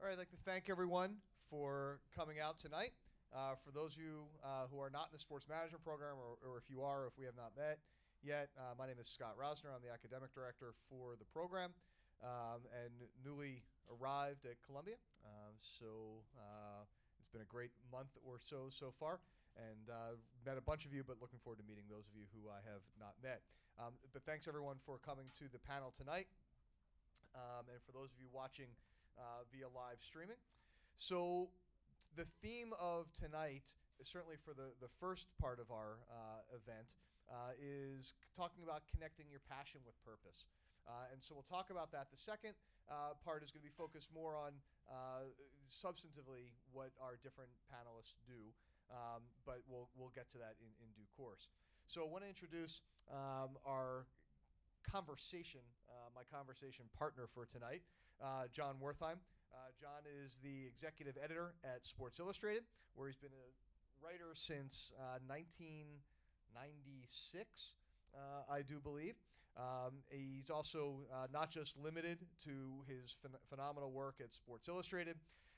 All right, I'd like to thank everyone for coming out tonight. Uh, for those of you uh, who are not in the sports management program, or, or if you are, if we have not met yet, uh, my name is Scott Rosner. I'm the academic director for the program um, and newly arrived at Columbia. Um, so uh, it's been a great month or so so far. And uh, met a bunch of you, but looking forward to meeting those of you who I have not met. Um, but thanks everyone for coming to the panel tonight. Um, and for those of you watching uh, via live streaming. So, the theme of tonight, certainly for the, the first part of our uh, event, uh, is talking about connecting your passion with purpose. Uh, and so we'll talk about that. The second uh, part is going to be focused more on uh, substantively what our different panelists do, um, but we'll, we'll get to that in, in due course. So I want to introduce um, our conversation, uh, my conversation partner for tonight, uh, Jon Wertheim. Uh, Jon is the executive editor at Sports Illustrated, where he's been a writer since 1996. Uh, I do believe. Um, he's also uh, not just limited to his phen- phenomenal work at Sports Illustrated.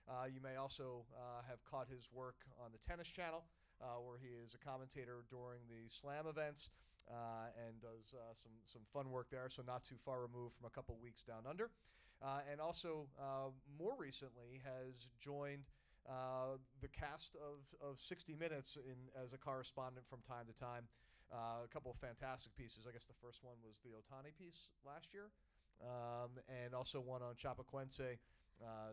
Uh, you may also have caught his work on the Tennis Channel, where he is a commentator during the Slam events uh, and does uh, some some fun work there. So not too far removed from a couple weeks down under, uh, and also uh, more recently has joined. Uh, the cast of, of 60 Minutes in, as a correspondent from time to time. Uh, a couple of fantastic pieces. I guess the first one was the Otani piece last year, um, and also one on Chapecoense,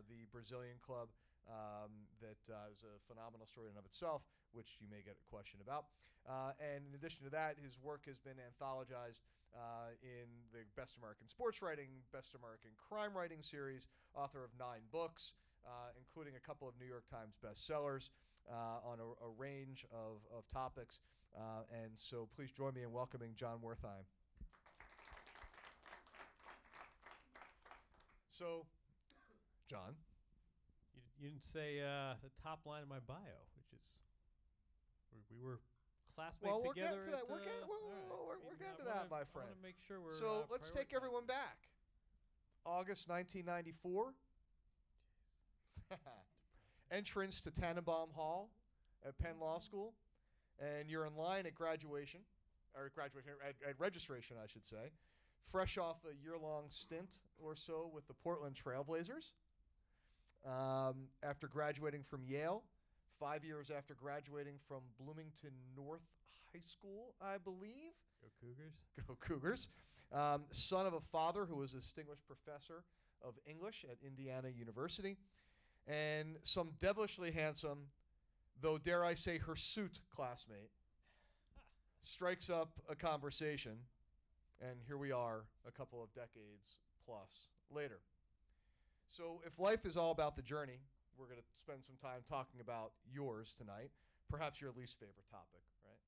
the Brazilian club um, that uh, is a phenomenal story in and of itself, which you may get a question about. Uh, and in addition to that, his work has been anthologized uh, in the Best American Sports Writing, Best American Crime Writing series, author of nine books, uh, including a couple of New York Times bestsellers. Uh, on a, a, range of, of topics. Uh, and so please join me in welcoming Jon Wertheim. So, Jon. you, you didn't say uh, the top line of my bio, which is we, we were classmates well, we're together. Getting to that. We're, getting, right. we're, we're getting to that, my friend. I make sure we're. So uh, let's take everyone back. August 1994. Entrance to Tanenbaum Hall at Penn Law School, and you're in line at graduation, or graduation at, at registration, I should say. Fresh off a year-long stint or so with the Portland Trailblazers um, after graduating from Yale, five years after graduating from Bloomington North High School, I believe. Go Cougars. Go Cougars. Um, son of a father who was a distinguished professor of English at Indiana University, and some devilishly handsome, though dare I say hirsute classmate, strikes up a conversation, and here we are a couple of decades plus later. So, if life is all about the journey, we're going to spend some time talking about yours tonight. Perhaps your least favorite topic, right?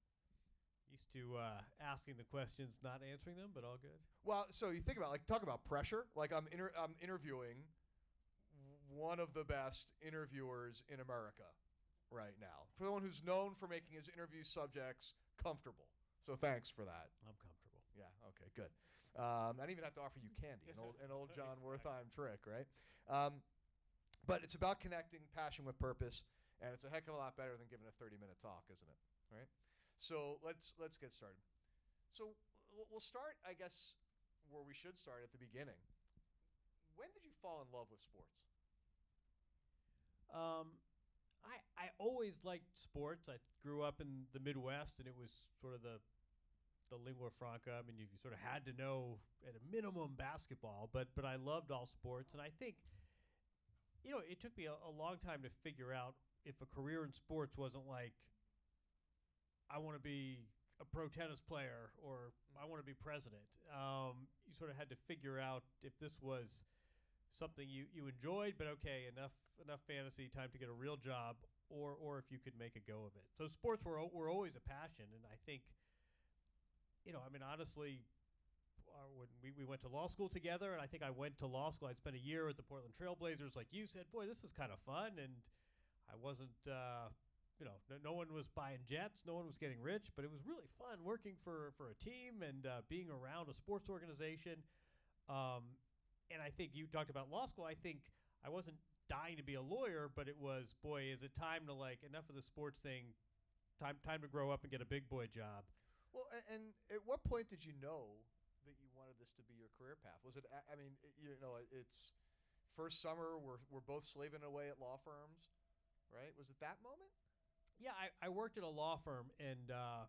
Used to uh, asking the questions, not answering them, but all good. Well, so you think about like talk about pressure. Like I'm inter- I'm interviewing one of the best interviewers in America right now. For one who's known for making his interview subjects comfortable. So thanks for that. I'm comfortable. Yeah. Okay. Good. Um, I didn't even have to offer you candy. An old, an old Jon Wertheim trick, right? Um, but it's about connecting passion with purpose, and it's a heck of a lot better than giving a 30-minute talk, isn't it? Right. So let's let's get started. So we'll start, I guess, where we should start at the beginning. When did you fall in love with sports? Um, I I always liked sports. I grew up in the Midwest, and it was sort of the the lingua franca. I mean, you, you, sort of had to know at a minimum basketball, but but I loved all sports, and I think, you know, it took me a, a long time to figure out if a career in sports wasn't like, I want to be a pro tennis player or I want to be president. Um, you sort of had to figure out if this was something you, you enjoyed, but okay, enough enough fantasy time to get a real job, or or if you could make a go of it. So sports were were always a passion, and I think you know, I mean, honestly, uh, when we, we went to law school together, and I think I went to law school, I'd spent a year at the Portland Trailblazers, like you said, boy, this is kind of fun. And I wasn't, uh, you know, no, no, one was buying jets, no one was getting rich, but it was really fun working for, for a team and uh, being around a sports organization. Um, and I think you talked about law school. I think I wasn't dying to be a lawyer, but it was, boy, is it time to like enough of the sports thing, time time to grow up and get a big boy job. Well, a- and at what point did you know this to be your career path? Was it? I mean, you know, it's first summer. We're we're both slaving away at law firms, right? Was it that moment? Yeah, I, I worked at a law firm, and uh,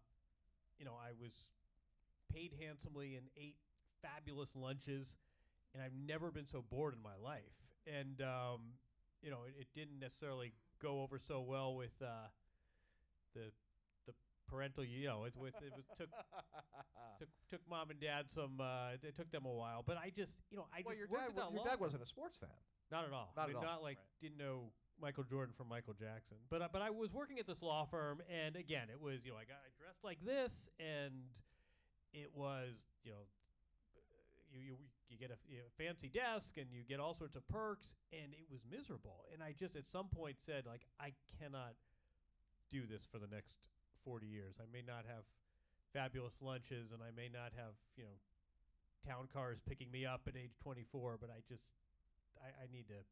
you know, I was paid handsomely and ate fabulous lunches, and I've never been so bored in my life. And um, you know, it, it didn't necessarily go over so well with uh, the the parental. You know, it's with it was, took took took mom and dad some. Uh, it took them a while, but I just you know I well, just your dad. at that wa- Your dad wasn't a sports fan. Not at all. Not I mean, at all, Not like right. didn't know Michael Jordan from Michael Jackson. But uh, but I was working at this law firm, and again, it was you know I got I dressed like this, and it was you know you you you get a, you know, fancy desk, and you get all sorts of perks, and it was miserable. And I just at some point said like I cannot do this for the next forty years. I may not have fabulous lunches, and I may not have you know town cars picking me up at age 24 but i just I, I need to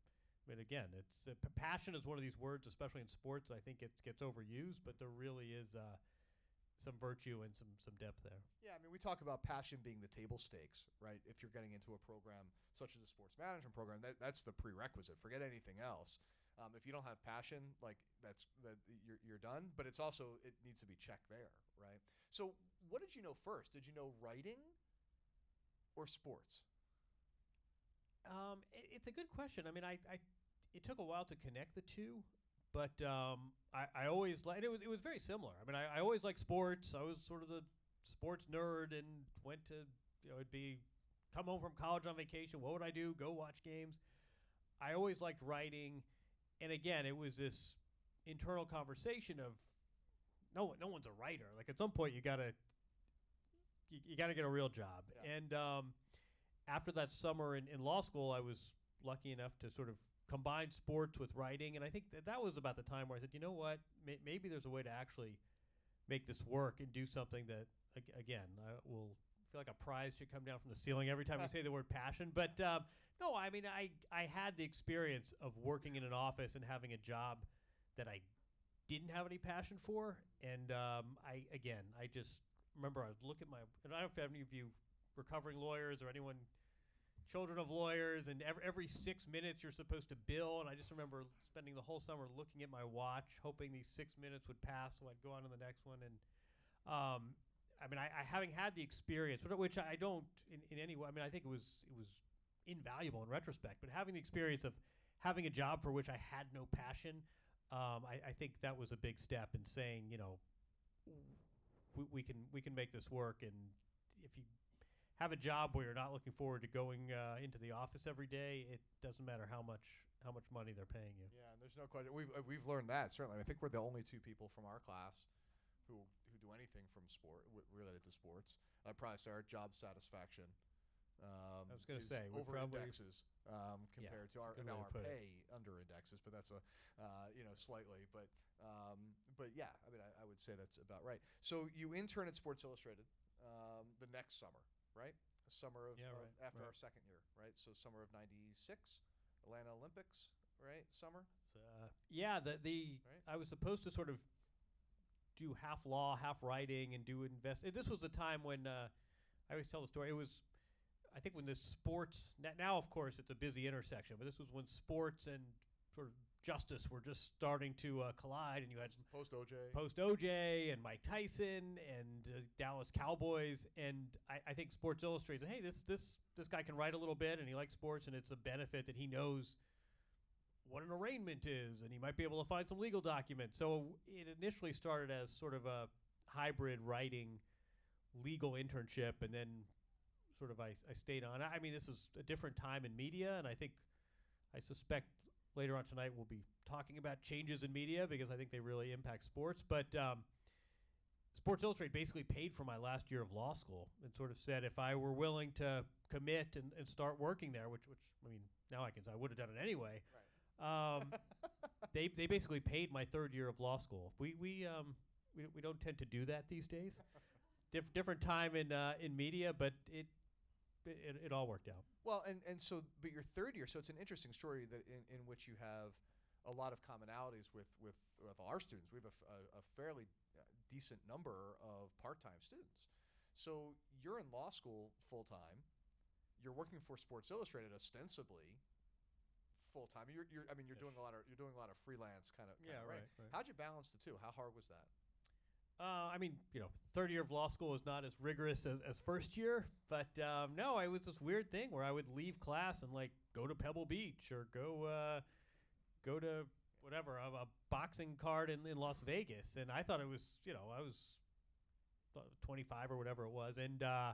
but again it's uh, passion is one of these words especially in sports i think it gets overused but there really is uh, some virtue and some some depth there Yeah, I mean, we talk about passion being the table stakes, right? If you're getting into a program such as a sports management program, that, that's the prerequisite. Forget anything else. Um, if you don't have passion, like that's that you're, you're done. But it's also it needs to be checked there, right? So, what did you know first? Did you know writing or sports? Um, i it's a good question. I mean, I, I, it took a while to connect the two, but um, I, I always like it was it was very similar. I mean, I, I always liked sports. I was sort of the sports nerd and went to you know it'd be come home from college on vacation. What would I do? Go watch games. I always liked writing, and again, it was this internal conversation of no one, no one's a writer. Like at some point, you gotta you, you gotta get a real job. Yeah. And um, after that summer in, in law school, I was lucky enough to sort of combine sports with writing, and I think that that was about the time where I said, you know what, May, maybe there's a way to actually make this work and do something that again I will feel like a prize should come down from the ceiling every time we say the word passion. But um, no, I mean I I had the experience of working in an office and having a job that I didn't have any passion for, and um, I again I just remember I was looking at my and I don't know if any of you recovering lawyers or anyone children of lawyers and every, every six minutes you're supposed to bill and i just remember spending the whole summer looking at my watch hoping these six minutes would pass so i'd go on to the next one and um, i mean I, I having had the experience which- i don't in, in any way i mean i think it was it was invaluable in retrospect but having the experience of having a job for which i had no passion um, I, I think that was a big step in saying you know we, we can we can make this work and if you have a job where you're not looking forward to going uh, into the office every day, it doesn't matter how much how much money they're paying you. Yeah, and there's no question. We've uh, we've learned that certainly. I think we're the only two people from our class who do anything from sport w- related to sports. I'd probably say our job satisfaction. Um, I was gonna say, we over probably- indexes um, compared to our that's a good now our to put it. pay under indexes, but that's a uh, you know slightly, but um, but yeah, I mean I, I would say that's about right. So you intern at Sports Illustrated um, the next summer, right? Summer of, Yeah, right, after right. our second year, right? So summer of '96, Atlanta Olympics, right? Summer. Uh, yeah, the the Right. I was supposed to sort of do half law, half writing, and do invest. This was a time when uh, I always tell the story. It was, I think, when the sports now, of course, it's a busy intersection, but this was when sports and sort of justice were just starting to uh, collide, and you had Post OJ. post OJ and Mike Tyson and uh, Dallas Cowboys, and I, I think Sports Illustrated. Hey, this this this guy can write a little bit, and he likes sports, and it's a benefit that he knows what an arraignment is, and he might be able to find some legal documents. So it initially started as sort of a hybrid writing legal internship, and then sort of I, I stayed on. I mean, this is a different time in media, and I think I suspect later on tonight we'll be talking about changes in media because I think they really impact sports. But um, Sports Illustrated basically paid for my last year of law school and sort of said if I were willing to commit and, and start working there, which which I mean now I can I would have done it anyway. Um, they they basically paid my third year of law school. We we um we, we don't tend to do that these days. Dif- different time in uh, in media, but it it, it, all worked out. Well, and, and so, but your third year, so it's an interesting story that in, in which you have a lot of commonalities with, with, with our students. We have a, f- a- a fairly uh, decent number of part time students. So you're in law school full time. You're working for Sports Illustrated ostensibly full time. You're, you're, I mean, you're doing a lot of you're doing a lot of freelance kind of. Yeah, right, right. How'd you balance the two? How hard was that? Uh, I mean, you know, third year of law school is not as rigorous as, as first year, but um, no, it was this weird thing where I would leave class and like go to Pebble Beach or go uh, go to whatever a, a boxing card in, in Las Vegas, and I thought it was, you know, I was uh, 25 or whatever it was, and uh,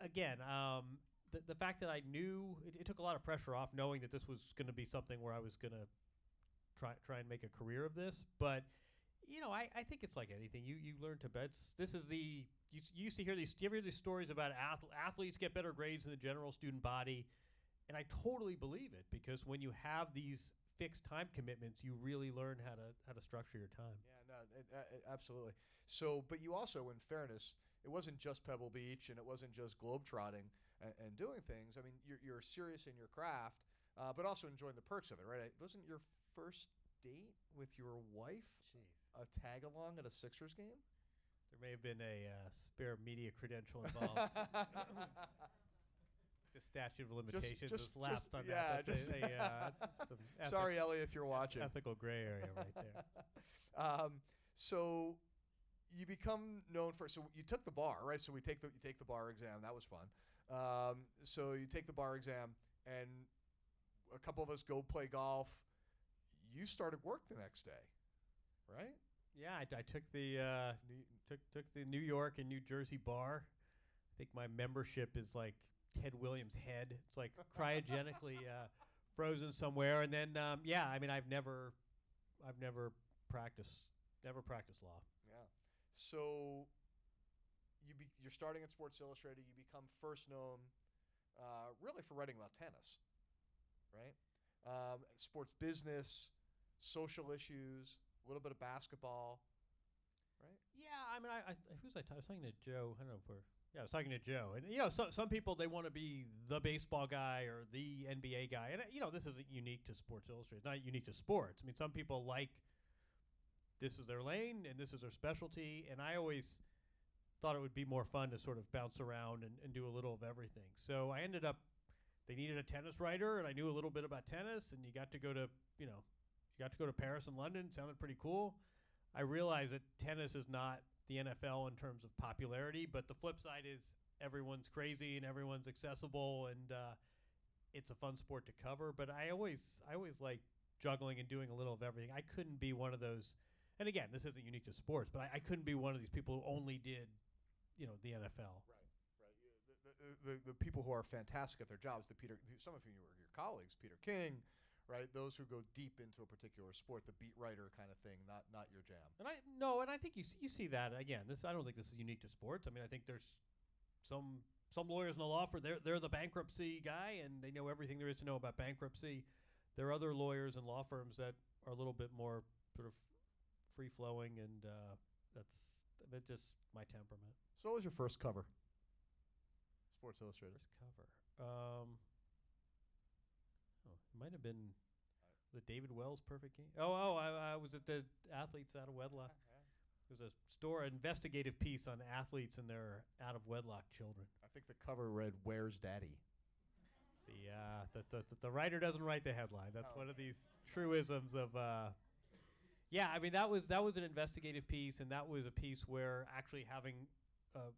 again, um, the the fact that I knew it, it took a lot of pressure off, knowing that this was going to be something where I was going to try try and make a career of this, but you know, I, I think it's like anything. You you learn to bet. This is the you, you used to hear these. You ever hear these stories about ath- athletes get better grades than the general student body? And I totally believe it because when you have these fixed time commitments, you really learn how to how to structure your time. Yeah, no, it, uh, it- absolutely. So, but you also, in fairness, it wasn't just Pebble Beach and it wasn't just globetrotting and, and doing things. I mean, you're, you're serious in your craft, uh, but also enjoying the perks of it, right? It wasn't your first date with your wife Jeez. a tag along at a Sixers game? There may have been a uh, spare media credential involved. the statute of limitations just- has lapsed just- on yeah, that. That's just- a, a, uh, some ethi- Sorry, Ellie, if you're watching. ethical gray area right there. um, so you become known for so you took the bar right so we take the you take the bar exam that was fun um, so you take the bar exam and a couple of us go play golf you started work the next day right Yeah, I, I took the uh, New- took took the New York and New Jersey bar. I think my membership is like Ted Williams' head. It's like cryogenically uh, frozen somewhere. And then um, yeah, I mean, I've never I've never practiced never practiced law. yeah so you be, you're starting at sports illustrated you become first known uh, really for writing about tennis right um, sports business social issues a little bit of basketball right Yeah, I mean, I, I who's I, t- I was talking to Joe. I don't know if we're yeah, I was talking to Joe, and you know, so, some people they want to be the baseball guy or the NBA guy, and you know, this isn't unique to Sports Illustrated. It's not unique to sports. I mean, some people like this is their lane and this is their specialty, and I always thought it would be more fun to sort of bounce around and, and do a little of everything. So I ended up they needed a tennis writer, and I knew a little bit about tennis, and you got to go to you know you got to go to Paris and London. Sounded pretty cool. I realize that tennis is not the NFL in terms of popularity, but the flip side is everyone's crazy and everyone's accessible, and uh, it's a fun sport to cover. But I always, I always like juggling and doing a little of everything. I couldn't be one of those. And again, this isn't unique to sports, but I, I couldn't be one of these people who only did, you know, the NFL. Right, right. The, the, the, the people who are fantastic at their jobs, the Peter, some of you are your colleagues, Peter King, right? Those who go deep into a particular sport, the beat writer kind of thing, not not your jam. And I no, and I think you see, you see that again. This I don't think this is unique to sports. I mean, I think there's some some lawyers in the law firm they're they're the bankruptcy guy and they know everything there is to know about bankruptcy. There are other lawyers and law firms that are a little bit more sort of free flowing, and uh, that's that's just my temperament. So, what was your first cover? Sports Illustrated. First cover. Um, oh, it might have been the David Wells Perfect Game. Oh, oh, I, I was at the athletes out of wedlock. There's a store investigative piece on athletes and their out of wedlock children. I think the cover read "Where's Daddy." The uh, the, the, the the writer doesn't write the headline. That's Oh, one of these truisms of. Uh, yeah, I mean that was that was an investigative piece, and that was a piece where actually having uh,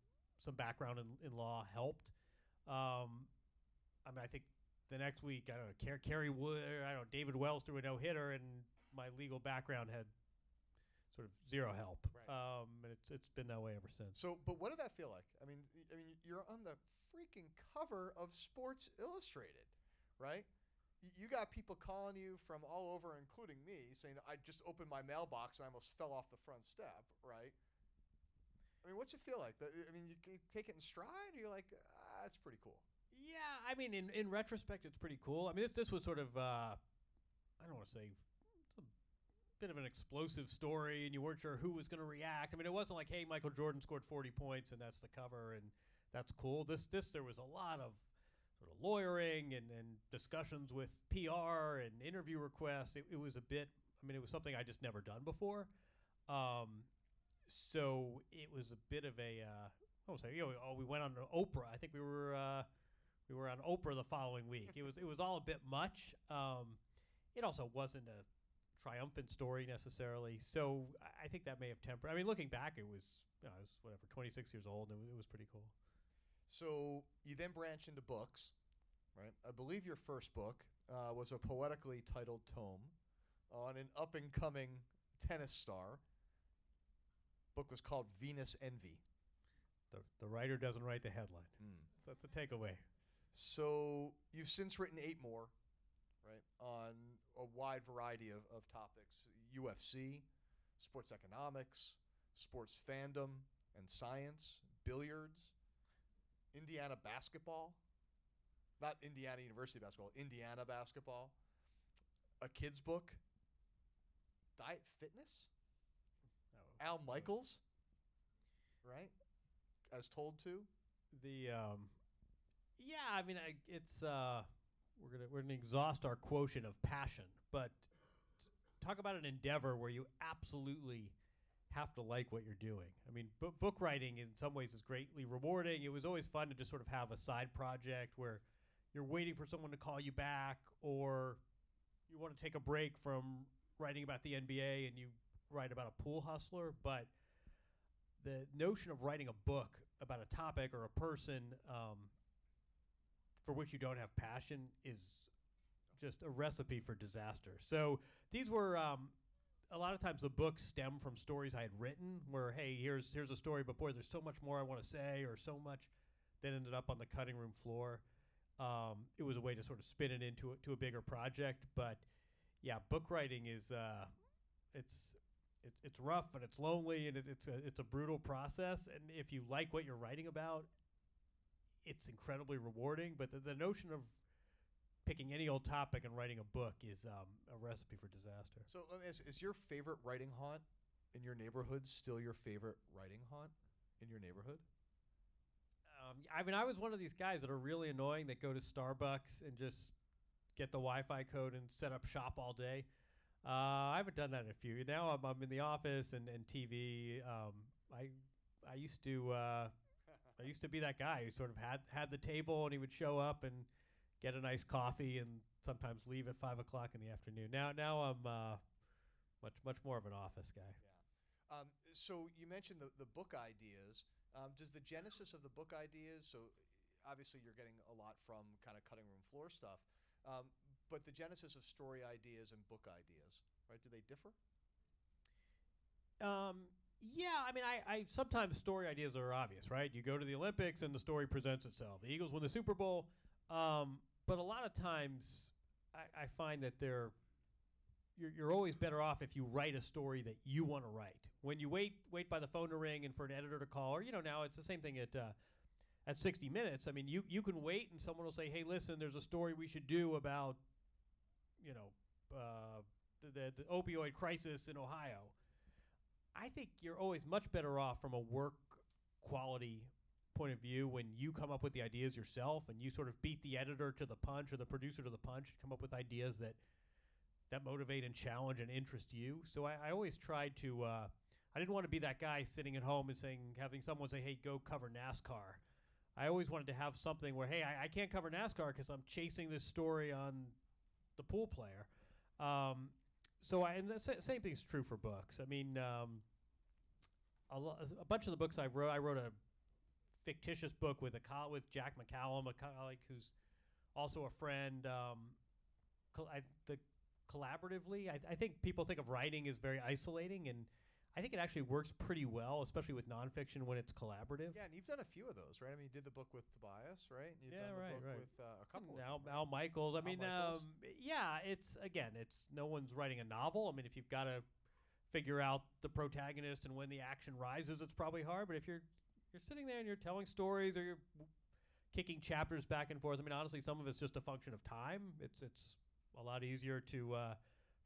some background in, in law helped. Um, I mean, I think the next week, I don't know, Car- Kerry Wood, I don't know, David Wells threw a no hitter, and my legal background had sort of zero help. Right. Um, and it's it's been that way ever since. So, but what did that feel like? I mean, y- I mean, you're on the freaking cover of Sports Illustrated, right? You got people calling you from all over, including me, saying, "I just opened my mailbox and I almost fell off the front step." Right? I mean, what's it feel like? I mean, you take it in stride. Or you're like, ah, "That's pretty cool." Yeah, I mean, in, in retrospect, it's pretty cool. I mean, this this was sort of uh, I don't want to say it's a bit of an explosive story, and you weren't sure who was going to react. I mean, it wasn't like, hey, Michael Jordan scored 40 points, and that's the cover, and that's cool. This this there was a lot of sort of lawyering and, and discussions with PR and interview requests. It, it was a bit. I mean, it was something I just never done before. Um, so it was a bit of a. Uh, was say, you know, oh, we went on Oprah. I think we were uh, we were on Oprah the following week. it was it was all a bit much. Um, it also wasn't a triumphant story necessarily. So I- I think that may have tempered. I mean, looking back, it was you know, I was whatever 26 years old, and it was, it was pretty cool. So you then branch into books, right? I believe your first book uh, was a poetically titled tome on an up and coming tennis star. Book was called Venus Envy. The the writer doesn't write the headline, so that's a takeaway. So you've since written eight more, right, on a wide variety of, of topics UFC, sports economics, sports fandom and science, billiards, Indiana basketball, not Indiana University basketball, Indiana basketball, a kid's book, diet fitness, No, Al Michaels, right, as told to. the um, yeah, I mean, I, it's uh, we're gonna we're gonna exhaust our quotient of passion, but t- talk about an endeavor where you absolutely have to like what you're doing. I mean, bu- book writing in some ways is greatly rewarding. It was always fun to just sort of have a side project where you're waiting for someone to call you back, or you want to take a break from writing about the NBA and you write about a pool hustler, but the notion of writing a book about a topic or a person um, for which you don't have passion is just a recipe for disaster. So these were um, a lot of times the books stem from stories I had written. Where hey, here's here's a story, but boy, there's so much more I want to say, or so much that ended up on the cutting room floor. Um, it was a way to sort of spin it into a, to a bigger project, but yeah, book writing is uh, it's it's it's rough and it's lonely and it's it's a it's a brutal process. And if you like what you're writing about, it's incredibly rewarding. But the, the notion of picking any old topic and writing a book is um, a recipe for disaster. So let me ask, is your favorite writing haunt in your neighborhood still your favorite writing haunt in your neighborhood? Um, I mean, I was one of these guys that are really annoying that go to Starbucks and just get the Wi-Fi code and set up shop all day. Uh, I haven't done that in a few. Now I'm, I'm in the office and, and TV. Um, I I used to uh, I used to be that guy who sort of had had the table and he would show up and get a nice coffee and sometimes leave at five o'clock in the afternoon. Now now I'm uh, much much more of an office guy. Um, so you mentioned the, the book ideas. Um, does the genesis of the book ideas? So obviously you're getting a lot from kind of cutting room floor stuff, um, but the genesis of story ideas and book ideas, right? Do they differ? Um, yeah, I mean, I, I sometimes story ideas are obvious, right? You go to the Olympics and the story presents itself. The Eagles win the Super Bowl, um, but a lot of times I, I find that they're you're, you're always better off if you write a story that you want to write. When you wait wait by the phone to ring and for an editor to call, or you know now it's the same thing at uh, at 60 Minutes. I mean, you you can wait and someone will say, "Hey, listen, there's a story we should do about you know uh, the, the the opioid crisis in Ohio." I think you're always much better off from a work quality point of view when you come up with the ideas yourself and you sort of beat the editor to the punch or the producer to the punch and come up with ideas that that motivate and challenge and interest you. So I, I always tried to. Uh, I didn't want to be that guy sitting at home and saying, having someone say, "Hey, go cover NASCAR." I always wanted to have something where, hey, I, I can't cover NASCAR because I'm chasing this story on the pool player. Um, so I, and the sa- same thing's true for books. I mean, um, a, lo- a bunch of the books I wrote, I wrote a fictitious book with a col- with Jack McCallum, a colleague who's also a friend. Um, I, the collaboratively, I, I think people think of writing as very isolating, and I think it actually works pretty well, especially with nonfiction when it's collaborative. Yeah, and you've done a few of those, right? I mean, you did the book with Tobias, right? And you've Yeah, done the right, book right. with uh, a couple. Al, of them, Al Michaels. I Al mean, Michaels. um, yeah, it's again, it's no one's writing a novel. I mean, if you've got to figure out the protagonist and when the action rises, it's probably hard. But if you're you're sitting there and you're telling stories or you're kicking chapters back and forth, I mean, honestly, some of it's just a function of time. It's it's a lot easier to uh,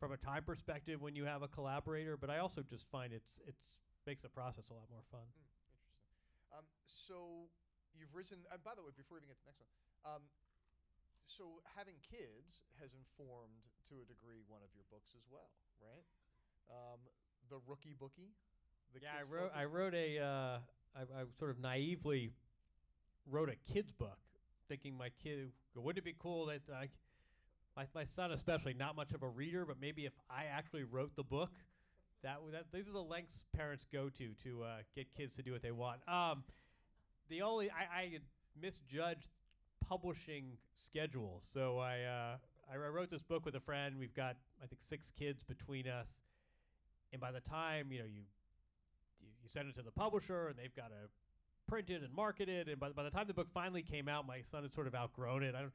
from a time perspective when you have a collaborator. But I also just find it's it's makes the process a lot more fun. Interesting. Um, so you've risen. And by the way, before we even get to the next one, um, so having kids has informed to a degree one of your books as well, right? Um, the rookie bookie. The yeah, I wrote. I wrote a. Uh, I, I sort of naively wrote a kids book, thinking my kid. Wouldn't it be cool that I, my my son especially, not much of a reader, but maybe if I actually wrote the book, that that these are the lengths parents go to to uh, get kids to do what they want. Um, the only I, I misjudged publishing schedules, so I, uh, I I wrote this book with a friend. We've got I think six kids between us, and by the time you know you you, send it to the publisher and they've got to print it and market it. And by, by the time the book finally came out my son had sort of outgrown it. I don't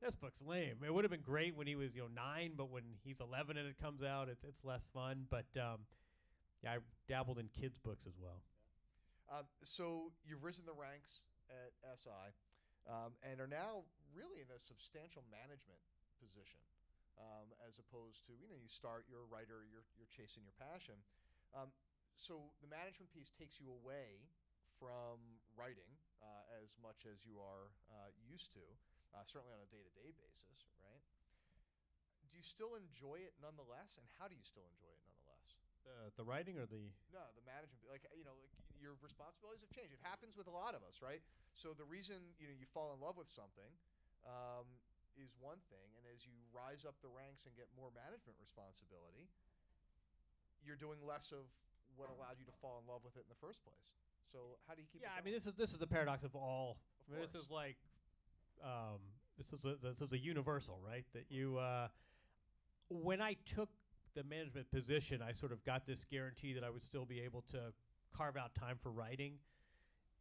this book's lame. It would have been great when he was you know nine but when he's 11 and it comes out it's, it's less fun. But um, yeah i dabbled in kids books as well. Um, so you've risen the ranks at SI, um, and are now really in a substantial management position, um, as opposed to you know you start you're a writer you're you're chasing your passion. So the management piece takes you away from writing uh, as much as you are uh, used to, uh, certainly on a day-to-day basis, right? Do you still enjoy it nonetheless, and how do you still enjoy it nonetheless? uh, the writing or the No, the management, like you know, like your responsibilities have changed. It happens with a lot of us, right? So the reason you know you fall in love with something um, is one thing, and as you rise up the ranks and get more management responsibility, you're doing less of what allowed you to fall in love with it in the first place. So how do you keep? yeah i mean this is this is the paradox of all. Of I mean, this is like um, this is a this is a universal right? That you uh, when i took the management position i sort of got this guarantee that i would still be able to carve out time for writing.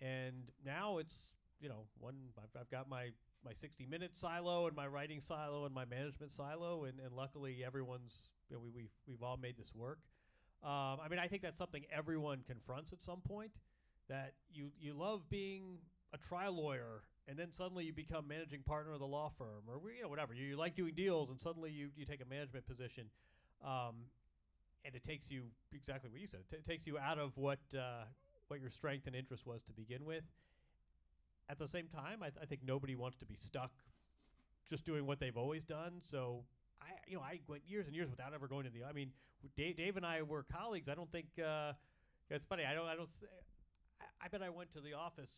And now it's you know one i've, I've got my my 60 minute silo and my writing silo and my management silo. And, and luckily everyone's you know, we, we've, we've all made this work um, i mean i think that's something everyone confronts at some point that you you love being a trial lawyer and then suddenly you become managing partner of the law firm or you know whatever. You, you like doing deals and suddenly you, you take a management position. Um, and it takes you exactly what you said it, t- takes you out of what uh, what your strength and interest was to begin with. At the same time I, th- I think nobody wants to be stuck just doing what they've always done so I you know I went years and years without ever going to the I mean Dave, Dave and I were colleagues I don't think uh, it's funny I don't I don't say, I, I bet I went to the office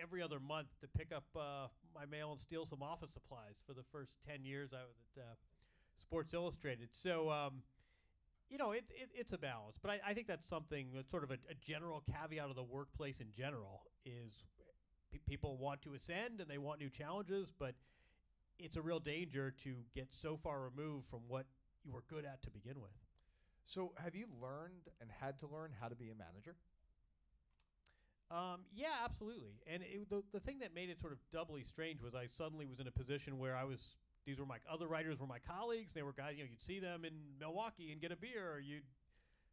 every other month to pick up uh, my mail and steal some office supplies for the first 10 years I was at uh, Sports Illustrated. So, um, you know, it, it, it's a balance. But I, I think that's something, that's sort of a, a general caveat of the workplace in general is pe- people want to ascend and they want new challenges, but it's a real danger to get so far removed from what you were good at to begin with. So have you learned and had to learn how to be a manager? Um, yeah, absolutely. And it, the the thing that made it sort of doubly strange was I suddenly was in a position where I was. These were my other writers were my colleagues. They were guys. You know, you'd see them in Milwaukee and get a beer. Or you'd,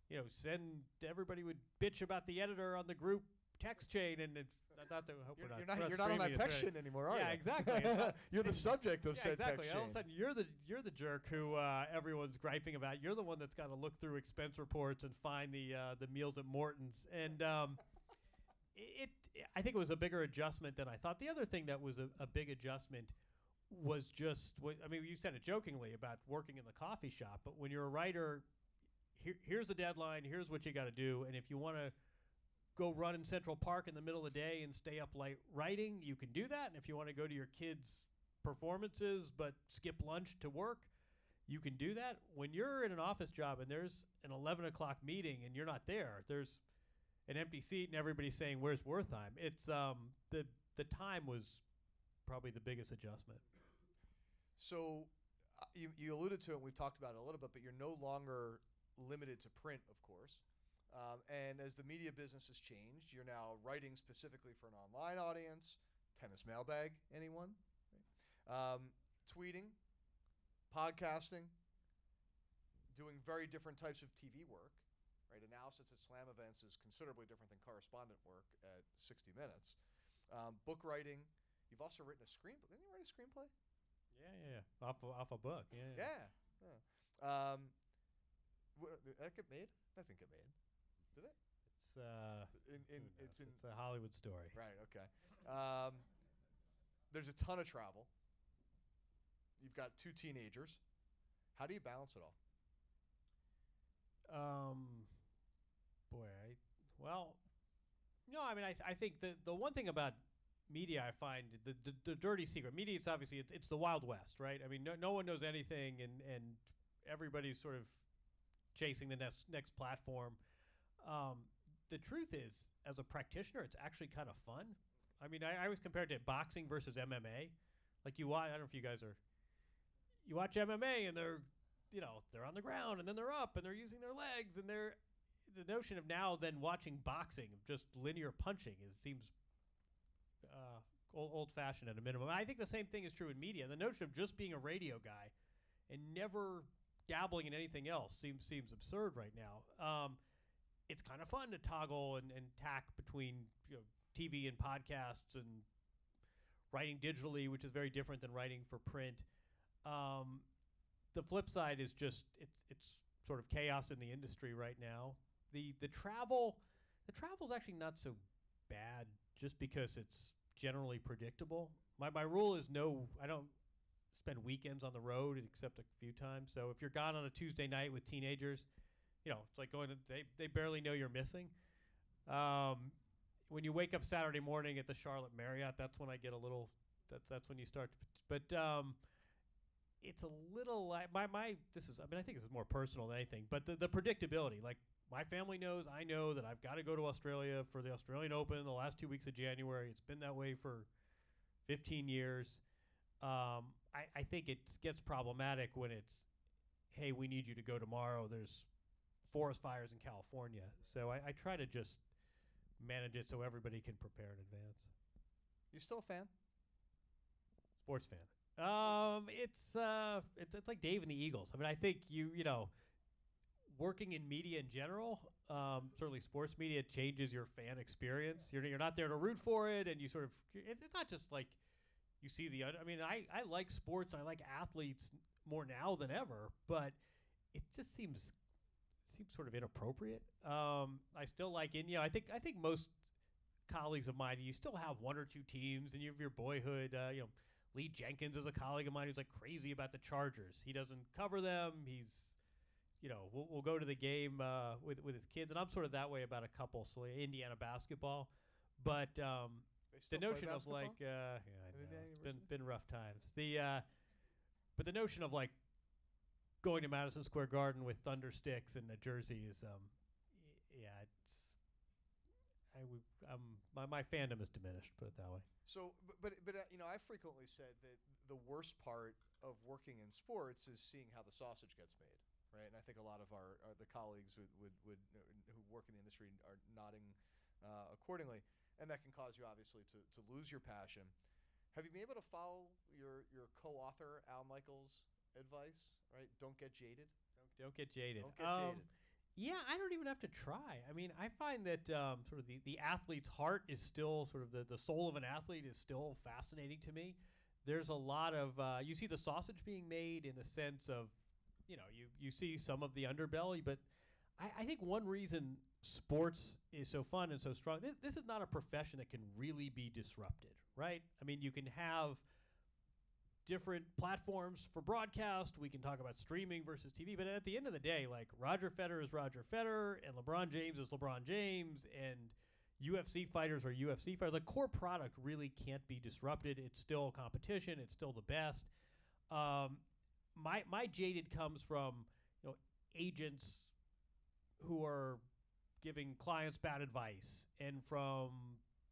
you know, send everybody would bitch about the editor on the group text chain. And I thought that. I hope You're, we're you're not. not, you're not on that text chain anymore, are Yeah, you? exactly. you're the subject of yeah, said exactly. text All of a sudden, you're the you're the jerk who uh, everyone's griping about. You're the one that's got to look through expense reports and find the uh, the meals at Morton's. And um, it, I think it was a bigger adjustment than I thought. The other thing that was a, a big adjustment was just what I mean. You said it jokingly about working in the coffee shop, but when you're a writer, here, here's the deadline. Here's what you got to do, and if you want to go run in Central Park in the middle of the day and stay up late writing, you can do that. And if you want to go to your kids' performances but skip lunch to work, you can do that. When you're in an office job and there's an 11 o'clock meeting and you're not there, there's an empty seat and everybody's saying, "Where's Wertheim?" It's um the the time was probably the biggest adjustment. So uh, you, you alluded to it, and we've talked about it a little bit, but you're no longer limited to print, of course. Um, and as the media business has changed, you're now writing specifically for an online audience. Tennis mailbag, anyone? Um, tweeting, podcasting, doing very different types of TV work. Right, analysis at slam events is considerably different than correspondent work at 60 Minutes. Um, book writing. You've also written a screenplay. Didn't you write a screenplay? Yeah, yeah, yeah. Off a, off a book. Yeah. yeah. Yeah. yeah. Um, what, did that get made? That didn't get made. Did it? It's uh, In, in it's in it's a Hollywood story. right. Okay. Um, there's a ton of travel. You've got two teenagers. How do you balance it all? Um, boy, I well, no, I mean, I, I think the the one thing about media I find the the, the dirty secret. Media, it's obviously it's, it's the wild west, right? I mean, no no one knows anything, and and everybody's sort of chasing the next next platform. Um, the truth is, as a practitioner, it's actually kind of fun. I mean, I, I always compared it to boxing versus MMA. Like you watch, I don't know if you guys are. You watch MMA and they're you know they're on the ground and then they're up and they're using their legs and they're the notion of now then watching boxing just linear punching is seems uh, old, old fashioned at a minimum. I think the same thing is true in media. The notion of just being a radio guy and never dabbling in anything else seems seems absurd right now. Um, it's kind of fun to toggle and, and tack between you know TV and podcasts and writing digitally, which is very different than writing for print. Um, the flip side is just it's it's sort of chaos in the industry right now. The the travel the travel's actually not so bad just because it's generally predictable. My my rule is no I don't spend weekends on the road except a few times. So if you're gone on a Tuesday night with teenagers, you know, it's like going to they, they barely know you're missing. Um, when you wake up Saturday morning at the Charlotte Marriott, that's when I get a little that's that's when you start to, but um it's a little like my my this is I mean I think this is more personal than anything, but the the predictability like my family knows I know that I've got to go to Australia for the Australian Open the last two weeks of January. It's been that way for 15 years. Um, I, I think it gets problematic when it's, hey, we need you to go tomorrow. There's forest fires in California, so I, I try to just manage it so everybody can prepare in advance. You still a fan? Sports fan. Um, it's uh, it's it's like Dave and the Eagles. I mean, I think you you know, working in media in general, um, certainly sports media changes your fan experience. You're you're not there to root for it, and you sort of it's, it's not just like you see the. I mean, I I like sports. And I like athletes more now than ever, but it just seems seems sort of inappropriate. Um, I still like India. You know, I think I think most colleagues of mine, you still have one or two teams, and you have your boyhood. Uh, you know. Lee Jenkins is a colleague of mine who's like crazy about the Chargers. He doesn't cover them. He's, you know, we'll, we'll go to the game uh, with with his kids, and I'm sort of that way about a couple. So Indiana basketball, but um, the notion of like, uh, yeah, know, it's been been rough times. The uh, but the notion of like going to Madison Square Garden with thunder sticks and a jersey is um, y- yeah, it's I um my my fandom is diminished. Put it that way. So, but but, uh, you know, I frequently said that the worst part of working in sports is seeing how the sausage gets made, right? And I think a lot of our, our the colleagues would, would, would uh, who work in the industry are nodding uh, accordingly, and that can cause you obviously to, to lose your passion. Have you been able to follow your your co-author Al Michaels' advice? Right, don't get jaded. Don't get jaded. Don't get Um, jaded. Yeah, I don't even have to try. I mean, I find that um, sort of the, the athlete's heart is still sort of the, the soul of an athlete is still fascinating to me. There's a lot of uh, you see the sausage being made in the sense of, you know, you you see some of the underbelly, but I, I think one reason sports is so fun and so strong. This, this is not a profession that can really be disrupted, right? I mean, you can have different platforms for broadcast. We can talk about streaming versus TV, but at the end of the day, like Roger Federer is Roger Federer, and LeBron James is LeBron James, and UFC fighters are UFC fighters. The core product really can't be disrupted. It's still competition. It's still the best. Um, my my jaded comes from you know agents who are giving clients bad advice, and from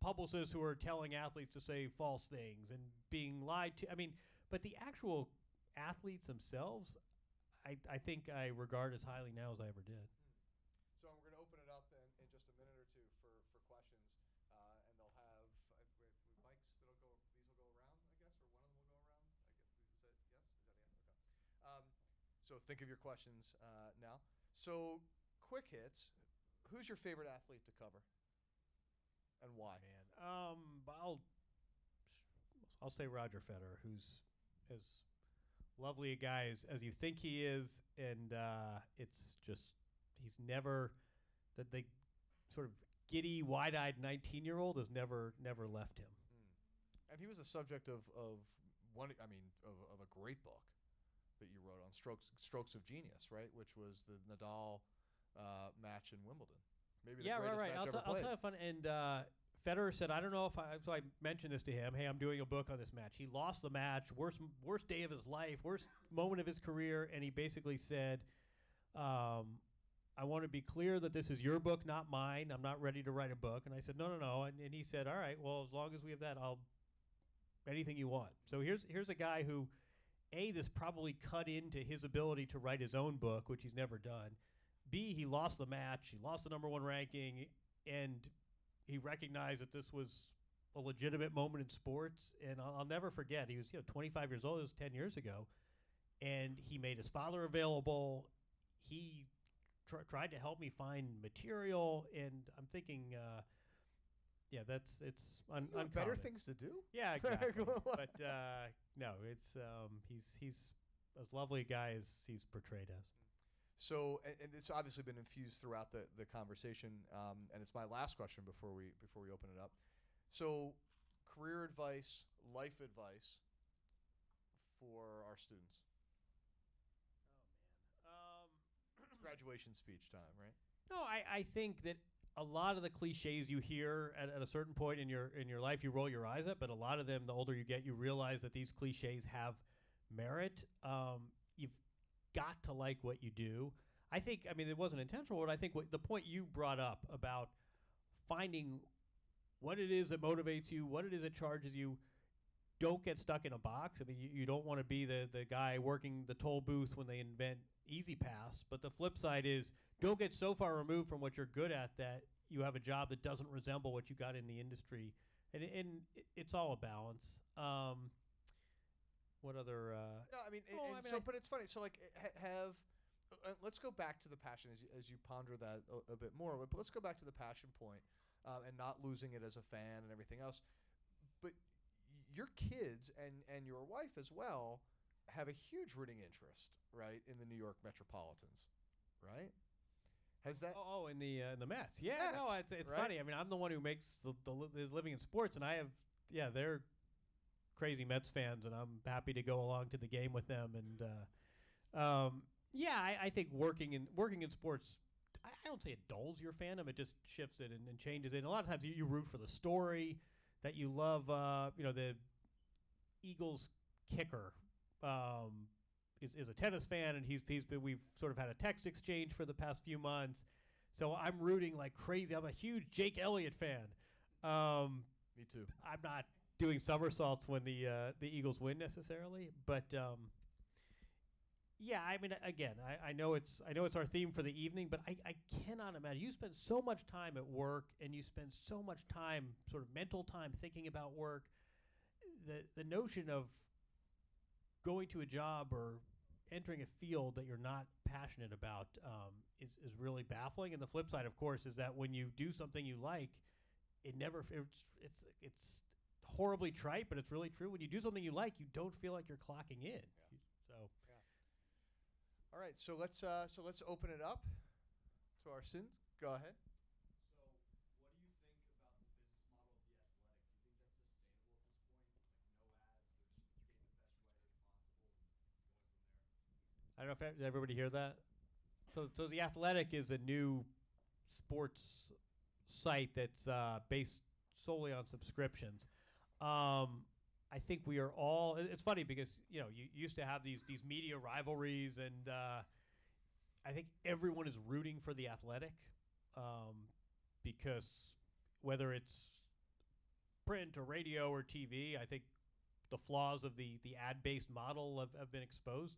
publicists who are telling athletes to say false things and being lied to. I mean, but the actual athletes themselves, I, I think I regard as highly now as I ever did. So we're going to open it up in, in just a minute or two for, for questions, uh, and they'll have uh, mics that'll go. These will go around, I guess, or one of them will go around. I guess, is that yes? Is that yes? Okay. Um, so think of your questions uh, now. So quick hits. Who's your favorite athlete to cover, and why? Man, um, I'll I'll say Roger Federer, who's as lovely a guy as, as you think he is, and uh, it's just he's never that they sort of giddy, wide-eyed 19-year-old has never never left him. And he was the subject of, of one, I mean, of, of a great book that you wrote on strokes strokes of genius, right? Which was the Nadal uh, match in Wimbledon. Maybe the yeah, right, right. match I'll, t- I'll tell you a fun. And uh, Federer said, I don't know if I. So I mentioned this to him. Hey, I'm doing a book on this match. He lost the match, worst worst day of his life, worst moment of his career, and he basically said, um, "I want to be clear that this is your book, not mine. I'm not ready to write a book." And I said, "No, no, no." And, and he said, "All right, well, as long as we have that, I'll anything you want." So here's here's a guy who. A, this probably cut into his ability to write his own book, which he's never done. B, he lost the match, he lost the number one ranking, and he recognized that this was a legitimate moment in sports. And I'll, I'll never forget, he was you know 25 years old. It was 10 years ago, and he made his father available. He tr- tried to help me find material, and I'm thinking, uh, yeah, that's it's un- You better things to do. Yeah, exactly. but uh, no, it's um, he's he's as lovely a guy as he's portrayed as. So, and, and it's obviously been infused throughout the, the conversation, um, and it's my last question before we before we open it up. So, career advice, life advice for our students. Um, It's graduation speech time, right? no, I, I think that a lot of the cliches you hear at, at a certain point in your in your life, you roll your eyes at. But a lot of them, the older you get, you realize that these cliches have merit. Um, got to like what you do. I think. I mean, it wasn't intentional, but I think what the point you brought up about finding what it is that motivates you, what it is that charges you. Don't get stuck in a box. I mean, you, you don't want to be the, the guy working the toll booth when they invent E-ZPass. But the flip side is don't get so far removed from what you're good at that you have a job that doesn't resemble what you got in the industry. And, and it's all a balance. Um, what other? Uh, No, I mean, Oh, and I mean, so, I- but it's funny. So, like, ha- have uh, uh, let's go back to the passion as you, as you ponder that a, a bit more. But let's go back to the passion point, um, and not losing it as a fan and everything else. But your kids and and your wife as well have a huge rooting interest, right, in the New York Metropolitans, right? Has that? oh, oh, in the uh, in the Mets. Yeah, no, it's, it's right? funny. I mean, I'm the one who makes the, the his living in sports, and I have yeah, they're crazy Mets fans, and I'm happy to go along to the game with them. And uh, um, yeah, I, I think working in working in sports. I I don't say it dulls your fandom; it just shifts it and, and changes it. And a lot of times, you, you root for the story that you love. Uh, you know, the Eagles kicker um, is, is a tennis fan, and he's he's been we've sort of had a text exchange for the past few months. So I'm rooting like crazy. I'm a huge Jake Elliott fan. Um, Me too. I'm not doing somersaults when the uh, the Eagles win necessarily, but um, yeah, I mean, again, I, I know it's I know it's our theme for the evening, but I, I cannot imagine you spend so much time at work and you spend so much time, sort of mental time, thinking about work. The the notion of going to a job or entering a field that you're not passionate about um, is is really baffling. And the flip side, of course, is that when you do something you like, it never it's it's it's horribly trite, but it's really true. When you do something you like, you don't feel like you're clocking in. You- So All right, so let's uh, so let's open it up to our students. Go ahead. I don't know if everybody hear that. So so the Athletic is a new sports site that's uh, based solely on subscriptions. Um, I think we are all. It's funny because you know you used to have these these media rivalries, and uh, I think everyone is rooting for the Athletic um, because whether it's print or radio or TV, I think the flaws of the the ad based model have, have been exposed.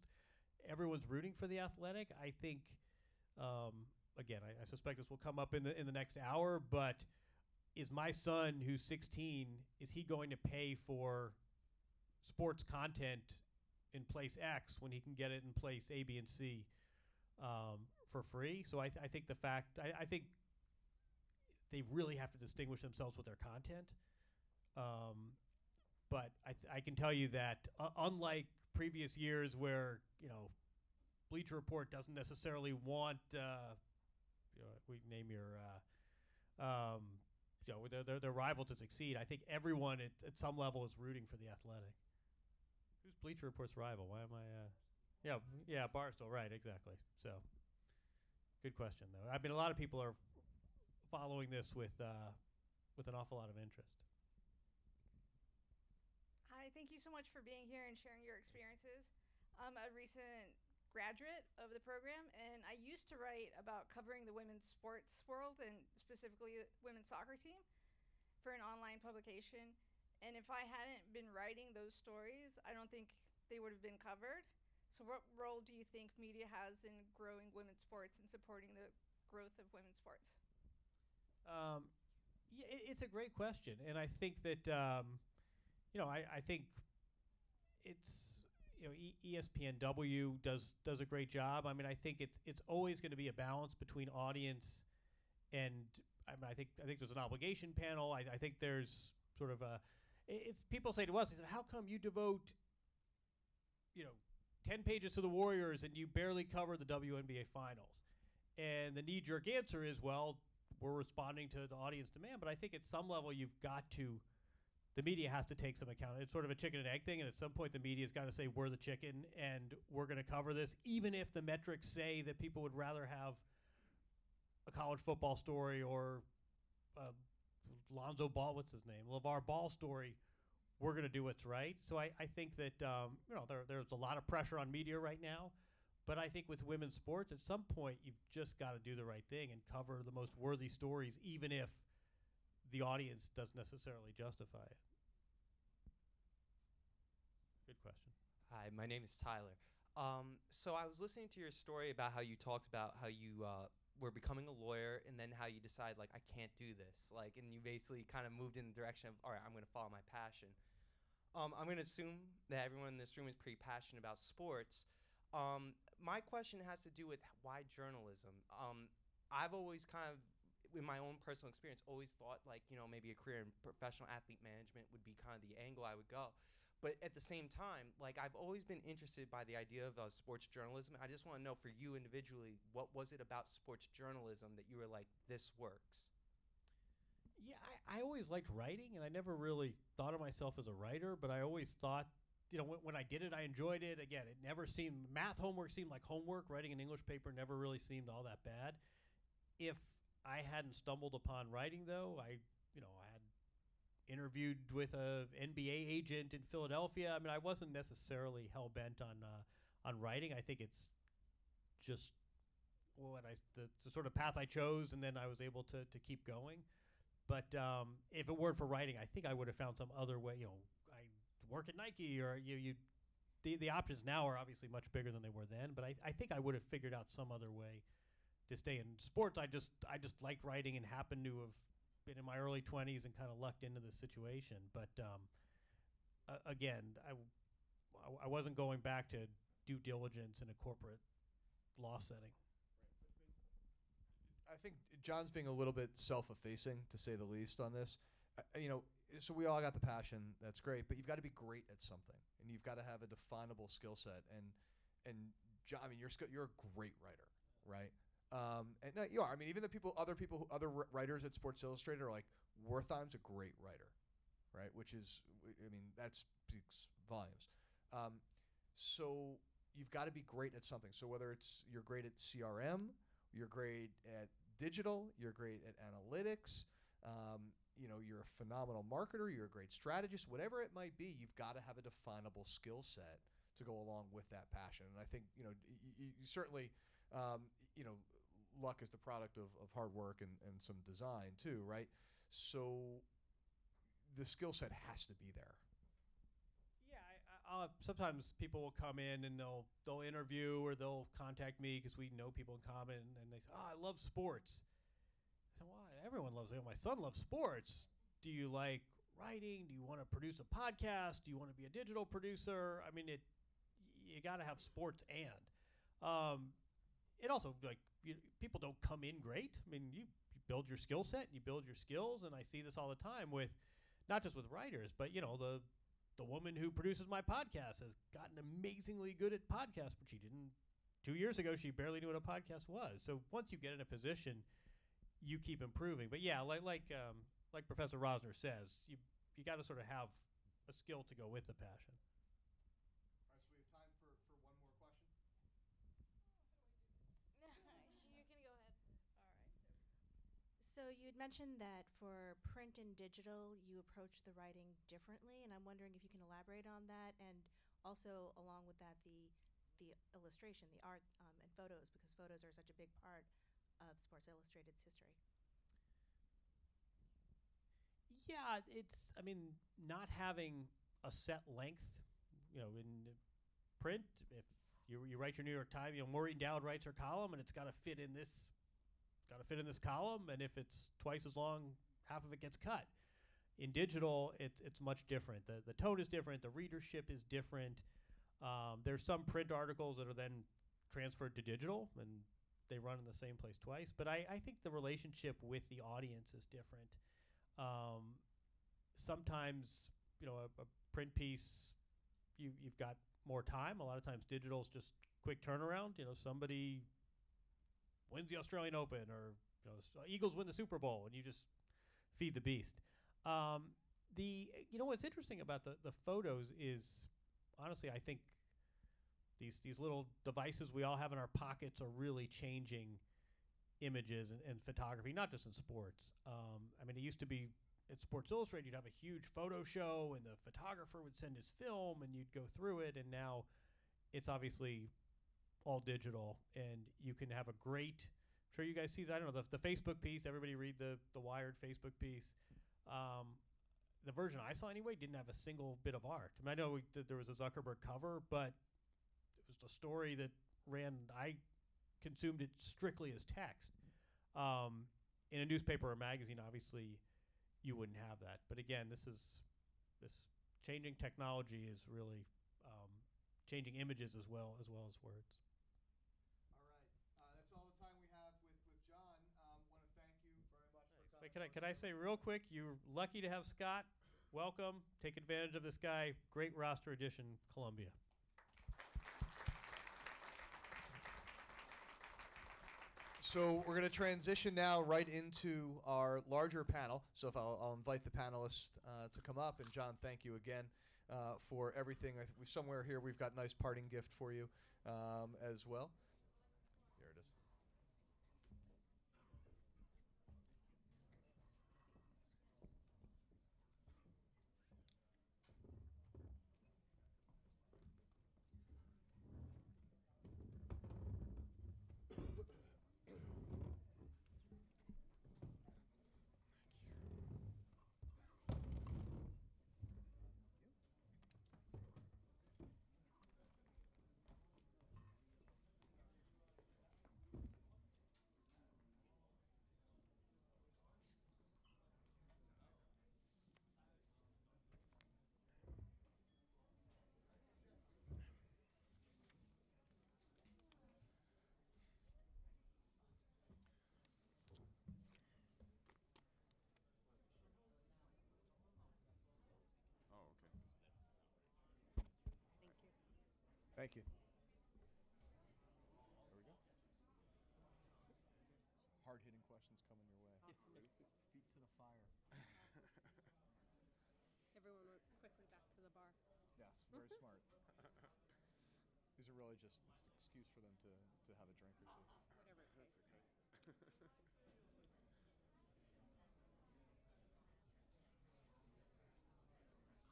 Everyone's rooting for the Athletic. I think. Um, again, I, I suspect this will come up in the in the next hour, but is my son who's 16 is he going to pay for sports content in place X when he can get it in place A, B, and C um, for free? So I, th- I think the fact I, I think they really have to distinguish themselves with their content. Um, but I, th- I can tell you that uh, unlike previous years where you know Bleacher Report doesn't necessarily want uh, you know, we name your uh, um, you know, their, their rival to succeed. I think everyone at, at some level is rooting for the Athletic. Who's Bleacher Report's rival? Why am I? Uh, yeah, yeah, Barstool. Right, exactly. So, good question though. I mean, a lot of people are following this with uh, with an awful lot of interest. Hi, thank you so much for being here and sharing your experiences. I'm a recent graduate of the program, and I used to write about covering the women's sports world and specifically the women's soccer team for an online publication. And if I hadn't been writing those stories, I don't think they would have been covered. So, what role do you think media has in growing women's sports and supporting the growth of women's sports? Um, yeah, it, it's a great question, and I think that um, you know, I, I think it's you know ESPNW does does a great job. I mean, I think it's it's always going to be a balance between audience and I mean, I think I think there's an obligation panel. I, I think there's sort of a it's people say to us, said, how come you devote you know 10 pages to the Warriors and you barely cover the WNBA finals? And the knee jerk answer is, well, we're responding to the audience demand, but I think at some level you've got to the media has to take some account. It's sort of a chicken and egg thing, and at some point the media's got to say we're the chicken and we're going to cover this, even if the metrics say that people would rather have a college football story or uh, Lonzo Ball, what's his name, LeVar Ball story. We're going to do what's right. So I, I think that um, you know there, there's a lot of pressure on media right now, but I think with women's sports, at some point you've just got to do the right thing and cover the most worthy stories, even if the audience doesn't necessarily justify it. Good question. Hi, my name is Tyler. Um, so I was listening to your story about how you talked about how you uh, were becoming a lawyer, and then how you decided like I can't do this, like, and you basically kind of moved in the direction of all right, I'm going to follow my passion. Um, I'm going to assume that everyone in this room is pretty passionate about sports. Um, my question has to do with why journalism. Um, I've always kind of, in my own personal experience, always thought like you know maybe a career in professional athlete management would be kind of the angle I would go. But at the same time, like I've always been interested by the idea of uh, sports journalism. I just want to know for you individually, what was it about sports journalism that you were like, this works? Yeah, I, I always liked writing, and I never really thought of myself as a writer, but I always thought, you know, when, when I did it, I enjoyed it. Again, it never seemed, math homework seemed like homework. Writing an English paper never really seemed all that bad. If I hadn't stumbled upon writing, though, I, you know, interviewed with a NBA agent in Philadelphia. I mean, I wasn't necessarily hell bent on uh, on writing. I think it's just what I the, the, sort of path I chose, and then I was able to to keep going. But um, if it weren't for writing, I think I would have found some other way. You know, I work at Nike, or you you. The, the options now are obviously much bigger than they were then, but I, I think I would have figured out some other way to stay in sports. I just I just liked writing and happened to have been in my early 20s and kind of lucked into the situation. But um, uh, again, I, I wasn't going back to due diligence in a corporate law setting. I think Jon's being a little bit self-effacing, to say the least, on this. Uh, you know, so we all got the passion. That's great, but you've got to be great at something, and you've got to have a definable skill set. And and Jon, I mean, you're you're a great writer, right? Um, and no, you are. I mean, even the people, other people, who, other writers at Sports Illustrated are like, Wertheim's a great writer, right? Which is, I mean, that speaks volumes. Um, so you've got to be great at something. So whether it's you're great at CRM, you're great at digital, you're great at analytics, um, you know, you're a phenomenal marketer, you're a great strategist, whatever it might be, you've got to have a definable skill set to go along with that passion. And I think, you know, you, you certainly, um, you know, luck is the product of, of hard work and, and some design too, right? So the skill set has to be there. Yeah, I, I, sometimes people will come in and they'll they'll interview or they'll contact me because we know people in common, and they say, "Oh, I love sports." I said, "Well, everyone loves it. My son loves sports. Do you like writing? Do you want to produce a podcast? Do you want to be a digital producer? I mean, it you got to have sports and." Um, it also like you, people don't come in great. I mean, you, you build your skill set, you build your skills, and I see this all the time with not just with writers, but you know the the woman who produces my podcast has gotten amazingly good at podcasts, but she didn't. Two years ago, she barely knew what a podcast was. So once you get in a position, you keep improving. But yeah, like like um, like Professor Rosner says, you you got to sort of have a skill to go with the passion. All right, so we have time for, for one more question. you can go ahead. All right. So you had mentioned that for print and digital, you approach the writing differently, and I'm wondering if you can elaborate on that, and also along with that, the the illustration, the art, um, and photos, because photos are such a big part of Sports Illustrated's history. Yeah, it's. I mean, not having a set length. You know, in print, if you you write your New York Times, you know, Maureen Dowd writes her column, and it's got to fit in this. Got to fit in this column, and if it's twice as long, half of it gets cut. In digital, it's it's much different. The the tone is different. The readership is different. Um, there's some print articles that are then transferred to digital, and they run in the same place twice. But I, I think the relationship with the audience is different. Um, sometimes, you know, a, a print piece, you, you've got more time. A lot of times, digital is just quick turnaround. You know, somebody wins the Australian Open, or you know, Eagles win the Super Bowl, and you just feed the beast. Um, the you know what's interesting about the the photos is honestly, I think these these little devices we all have in our pockets are really changing images and, and photography, not just in sports. Um, I mean, it used to be at Sports Illustrated, you'd have a huge photo show, and the photographer would send his film, and you'd go through it. And now, it's obviously all digital, and you can have a great. I'm sure you guys see. I don't know the, the Facebook piece. Everybody read the the Wired Facebook piece. Um, the version I saw anyway didn't have a single bit of art. I, mean, I know there was a Zuckerberg cover, but it was a story that ran. I consumed it strictly as text. Um, in a newspaper or magazine, obviously, you wouldn't have that. But again, this is this changing technology is really um, changing images as well as well as words. All right, uh, that's all the time we have with, with Jon. Um, want to thank you very much for coming. But can I can I say real quick, you're lucky to have Scott. Welcome. Take advantage of this guy. Great roster addition, Columbia. So we're going to transition now right into our larger panel. So if I'll, I'll invite the panelists uh, to come up, and Jon, thank you again uh, for everything. I th- somewhere here we've got a nice parting gift for you um, as well. Thank you. There we go. Hard hitting questions coming your way. Feet to the fire. Everyone went quickly back to the bar. Yes, very smart. These are really just an excuse for them to, to have a drink or two. Whatever it takes. That's okay.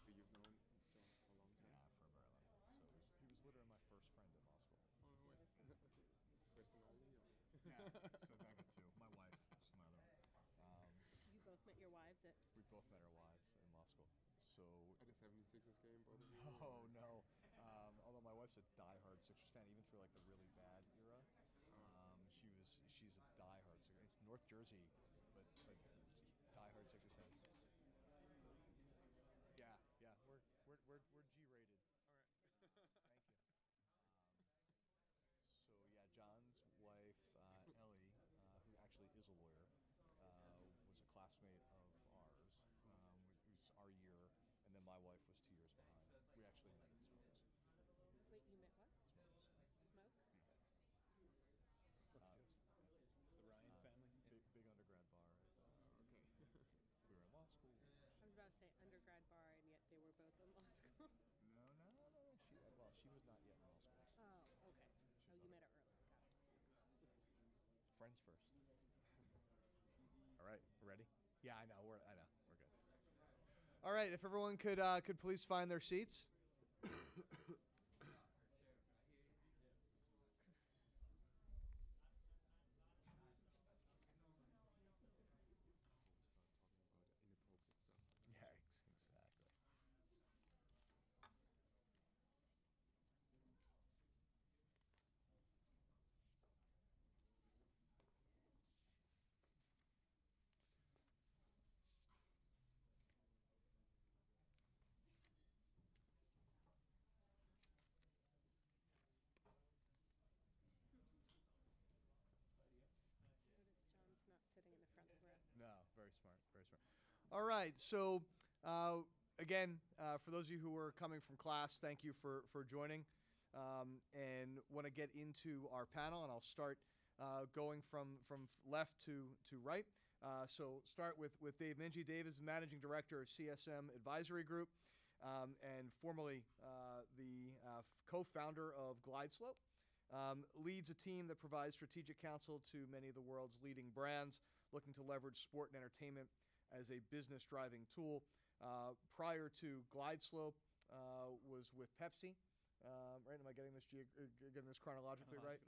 Who you've known Jon a long time? Yeah, for a very long time. So he was, he was literally my first friend in law school. Oh, no way. First and only. or- Yeah, so I got two. My wife, is my other one. Um, You both met your wives at. we both met our wives in law school. So At a 76ers game, both of you? no, no. Um, although my wife's a diehard Sixers fan, even through like the really bad era. Um, she was she's a diehard Sixers. It's North Jersey, but but diehard Sixers fan. Yeah, yeah. We're we're we're, we're G rated. All right. Thank you. Um, so yeah, Jon's wife uh, Ellie, uh, who actually is a lawyer, uh, was a classmate of ours. Um, it was our year, and then my wife was two years behind. We actually met at Smokes. Wait, you met what? Smokes. Smoke? Uh, The Ryan uh, family? Big, big undergrad friends first. All right, ready. Yeah, I know. We're I know. We're good. All right, if everyone could uh, could please find their seats. Yeah, ex- exactly. Notice Jon's not sitting in the front row. No, very smart, very smart. All right, so uh, again, uh, for those of you who are coming from class, thank you for for joining, um, and want to get into our panel, and I'll start uh, going from from left to to right. Uh, so start with with Dave Mingey. Dave is managing director of CSM Advisory Group, um, and formerly uh, the uh, f- co-founder of Glide Slope. Um, leads a team that provides strategic counsel to many of the world's leading brands looking to leverage sport and entertainment as a business driving tool. Uh, prior to Glide Slope, uh, was with Pepsi. Uh, right? Am I getting this geog- er, getting this chronologically right?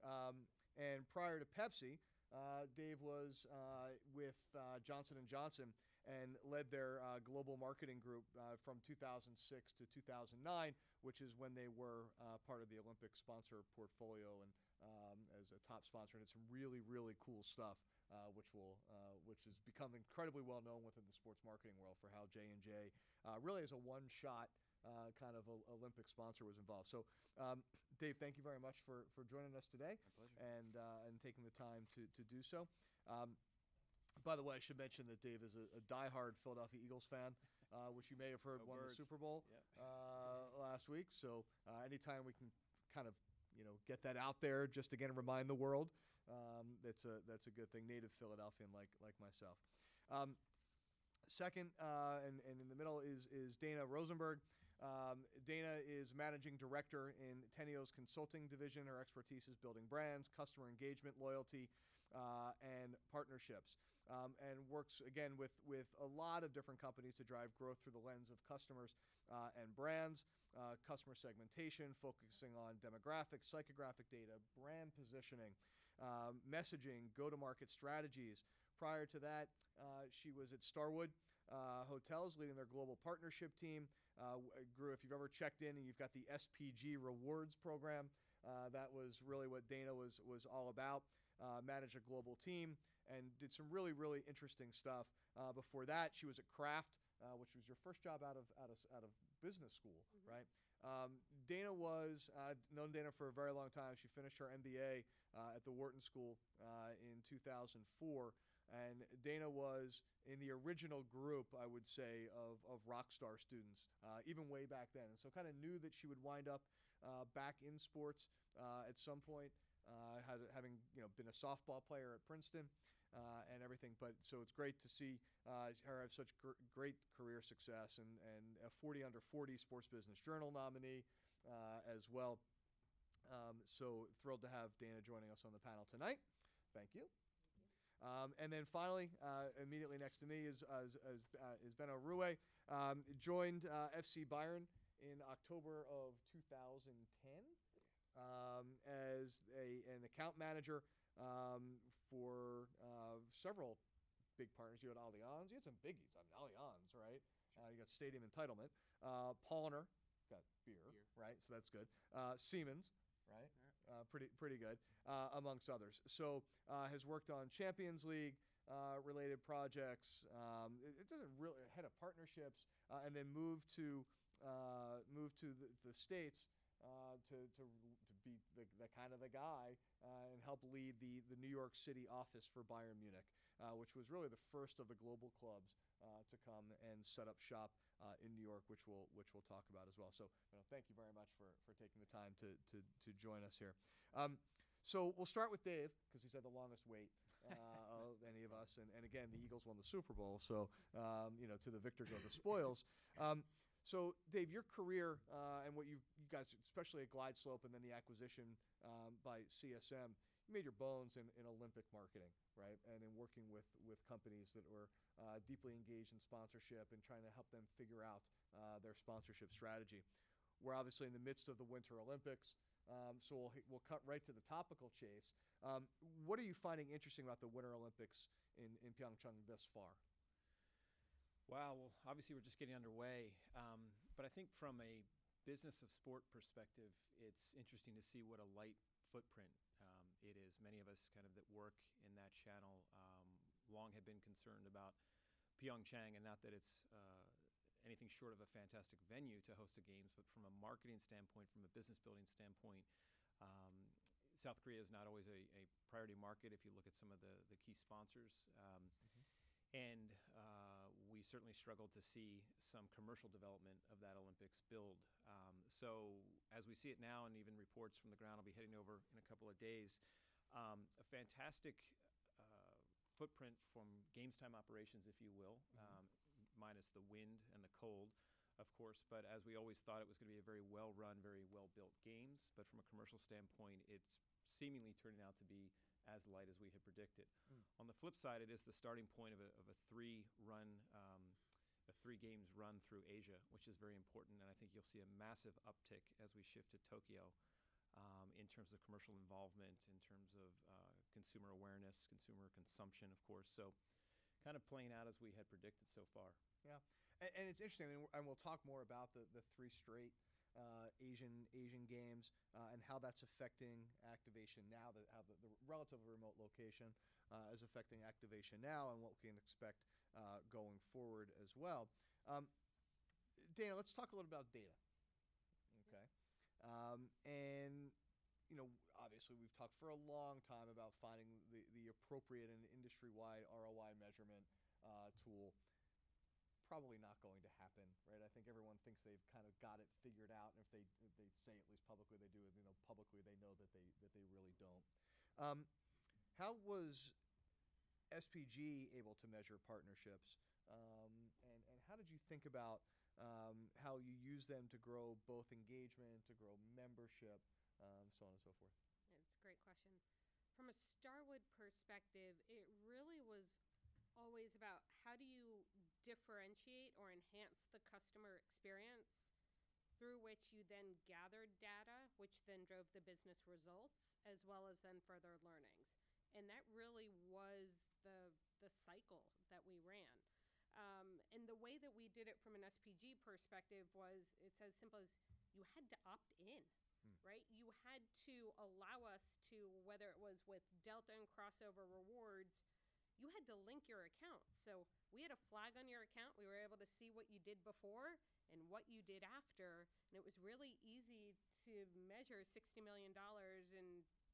Um, and prior to Pepsi, uh, Dave was uh, with uh, Johnson and Johnson and led their uh, global marketing group uh, from 2006 to 2009, which is when they were uh, part of the Olympic sponsor portfolio and um, as a top sponsor. And it's some really, really cool stuff, uh, which will uh, which has become incredibly well known within the sports marketing world for how J and J uh, really as a one shot. Uh, kind of a, Olympic sponsor was involved. So, um, Dave, thank you very much for, for joining us today and uh, and taking the time to, to do so. Um, by the way, I should mention that Dave is a, a diehard Philadelphia Eagles fan, uh, which you may have heard No won words. the Super Bowl Yep. uh, last week. So uh, anytime we can kind of you know get that out there, just again remind the world, um, that's a that's a good thing. Native Philadelphian like like myself. Um, second, uh, and, and in the middle is is Dana Rosenberg. Um, Dana is managing director in Teneo's consulting division. Her expertise is building brands, customer engagement, loyalty, uh, and partnerships. Um, and works again with with a lot of different companies to drive growth through the lens of customers uh, and brands, uh, customer segmentation, focusing on demographics, psychographic data, brand positioning, um, messaging, go-to-market strategies. Prior to that, uh, she was at Starwood uh, Hotels, leading their global partnership team. Uh, grew, if you've ever checked in and you've got the SPG Rewards program, uh, that was really what Dana was was all about. Uh, managed a global team and did some really really interesting stuff. Uh, before that, she was at Kraft, uh, which was your first job out of out of out of business school, right? Um, Dana was uh, I've known Dana for a very long time. She finished her MBA uh, at the Wharton School uh, in 2004, and Dana was in the original group, I would say, of, of rock star students, uh, even way back then. And so, kind of knew that she would wind up uh, back in sports uh, at some point. Uh, having you know been a softball player at Princeton uh, and everything, but so it's great to see uh, her have such gr- great career success and and a 40 under 40 Sports Business Journal nominee uh, as well. Um, so thrilled to have Dana joining us on the panel tonight. Thank you. Um, and then finally, uh, immediately next to me is uh, is, uh, is. Um, joined uh, FC Bayern in October of 2010 um, as a, an account manager um, for uh, several big partners. You had Allianz. You had some biggies. I mean, Allianz, right? Uh, you got stadium entitlement. Uh, got beer, Beer. right? So that's good. Uh, Siemens, right? Uh, pretty pretty good, uh, amongst others. So uh, has worked on Champions League uh, related projects. Um, it, it doesn't really head of partnerships, uh, and then moved to uh, moved to the, the states uh, to, to to be the, the kind of the guy uh, and help lead the the New York City office for Bayern Munich, uh, which was really the first of the global clubs uh, to come and set up shop uh, in New York, which we'll which we'll talk about as well. So you know, thank you very much for for taking the time to to to join us here. Um, so we'll start with Dave because he's had the longest wait uh, of any of us, and, and again, the Eagles won the Super Bowl, so um, you know to the victor go the spoils. Um, so, Dave, your career uh, and what you, you guys, especially at Glide Slope and then the acquisition um, by CSM, you made your bones in, in Olympic marketing, right? And in working with, with companies that were uh, deeply engaged in sponsorship and trying to help them figure out uh, their sponsorship strategy. We're obviously in the midst of the Winter Olympics, um, so we'll, we'll cut right to the topical chase. Um, what are you finding interesting about the Winter Olympics in, in Pyeongchang thus far? Wow. Well, obviously we're just getting underway, um, but I think from a business of sport perspective, it's interesting to see what a light footprint um, it is. Many of us kind of that work in that channel um, long have been concerned about Pyeongchang, and not that it's uh, anything short of a fantastic venue to host the games, but from a marketing standpoint, from a business building standpoint, um, South Korea is not always a, a, priority market if you look at some of the, the key sponsors. Um, mm-hmm. And uh, we certainly struggled to see some commercial development of that Olympics build. Um, so, as we see it now, and even reports from the ground, I'll be heading over in a couple of days. Um, a fantastic uh, footprint from games time operations, if you will, mm-hmm. um, minus the wind and the cold, of course. But as we always thought, it was going to be a very well run, very well built games. But from a commercial standpoint, it's seemingly turning out to be as light as we had predicted. Mm. On the flip side, it is the starting point of a, of a three run. Um, a three games run through Asia, which is very important, and I think you'll see a massive uptick as we shift to Tokyo um, in terms of commercial involvement, in terms of uh, consumer awareness, consumer consumption, of course. So, kind of playing out as we had predicted so far. Yeah, and, and it's interesting, and we'll talk more about the, the three straight uh, Asian Asian games uh, and how that's affecting activation now. That how the, the relatively remote location uh, is affecting activation now, and what we can expect uh, going forward as well. Um, Dana, let's talk a little about data. Okay, um, and you know, obviously, we've talked for a long time about finding the, the appropriate and industry wide ROI measurement uh, tool probably not going to happen, right? I think everyone thinks they've kind of got it figured out, and if they if they say at least publicly they do, you know, that they that they really don't. Um, how was SPG able to measure partnerships, um, and and how did you think about um, how you use them to grow both engagement, to grow membership, um, so on and so forth? It's a great question. From a Starwood perspective, it really was always about how do you differentiate or enhance the customer experience through which you then gathered data, which then drove the business results, as well as then further learnings. And that really was the, the cycle that we ran. Um, and the way that we did it from an SPG perspective was it's as simple as you had to opt in, hmm. right? You had to allow us to, whether it was with Delta and crossover rewards, you had to link your account. So we had a flag on your account. We were able to see what you did before and what you did after. And it was really easy to measure $60 million in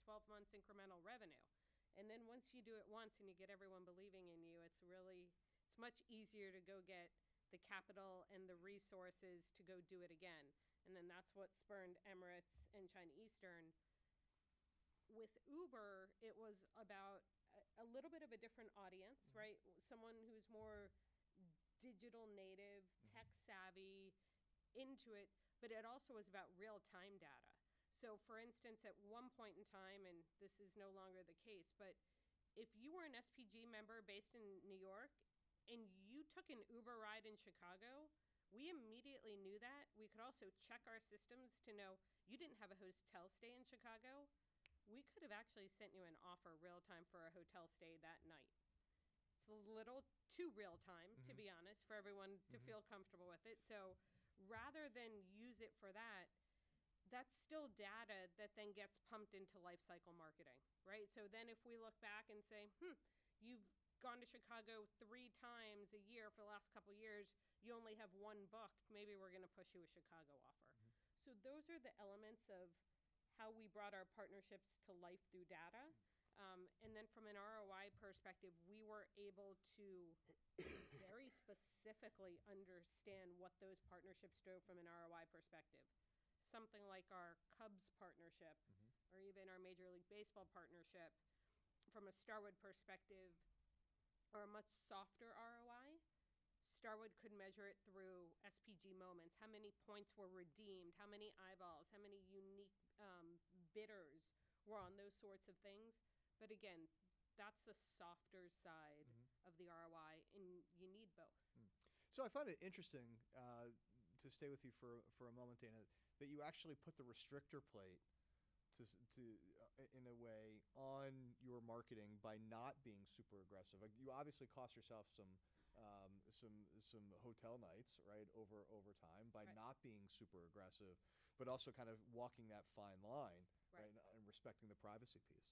12 months incremental revenue. And then once you do it once and you get everyone believing in you, it's really, it's much easier to go get the capital and the resources to go do it again. And then that's what spurned Emirates and China Eastern. With Uber, it was about a little bit of a different audience, mm-hmm. right? Someone who's more digital native, mm-hmm. tech savvy, into it, but it also was about real time data. So, for instance, at one point in time, and this is no longer the case, but if you were an SPG member based in New York and you took an Uber ride in Chicago, we immediately knew that. We could also check our systems to know you didn't have a hotel stay in Chicago we could have actually sent you an offer real time for a hotel stay that night. It's a little too real time, mm-hmm. to be honest, for everyone to mm-hmm. feel comfortable with it. So rather than use it for that, that's still data that then gets pumped into life cycle marketing, right? So then if we look back and say, hmm, you've gone to Chicago three times a year for the last couple years, you only have one booked, maybe we're going to push you a Chicago offer. Mm-hmm. So those are the elements of how we brought our partnerships to life through data. Um, and then from an ROI perspective, we were able to very specifically understand what those partnerships drove from an ROI perspective. Something like our Cubs partnership mm-hmm. or even our Major League Baseball partnership, from a Starwood perspective, are a much softer ROI. Starwood could measure it through SPG moments. How many points were redeemed? How many eyeballs? How many unique um, bidders we're on those sorts of things. But again, that's the softer side Mhm. of the ROI, and you need both. So I find it interesting uh, to stay with you for for a moment, Dana, that you actually put the restrictor plate to to uh, in a way on your marketing by not being super aggressive. Like you obviously cost yourself some um, some some hotel nights right over over time by Right. not being super aggressive, but also kind of walking that fine line Right. and, and respecting the privacy piece.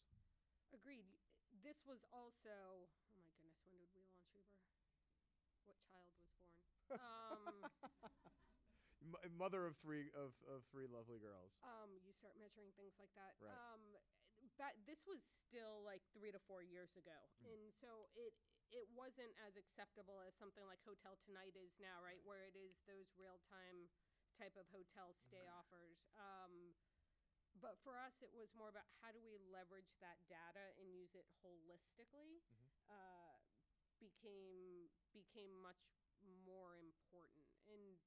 Agreed. This was also. Oh my goodness, when did we launch Uber? What child was born? Um, mother of three of, of three lovely girls. um, you start measuring things like that. Right. Um, but this was still like three to four years ago, Mm. and so it it wasn't as acceptable as something like Hotel Tonight is now, right? Where it is those real time type of hotel stay Mm-hmm. offers. Um, but for us, it was more about how do we leverage that data and use it holistically. Mhm. Uh, became became much more important and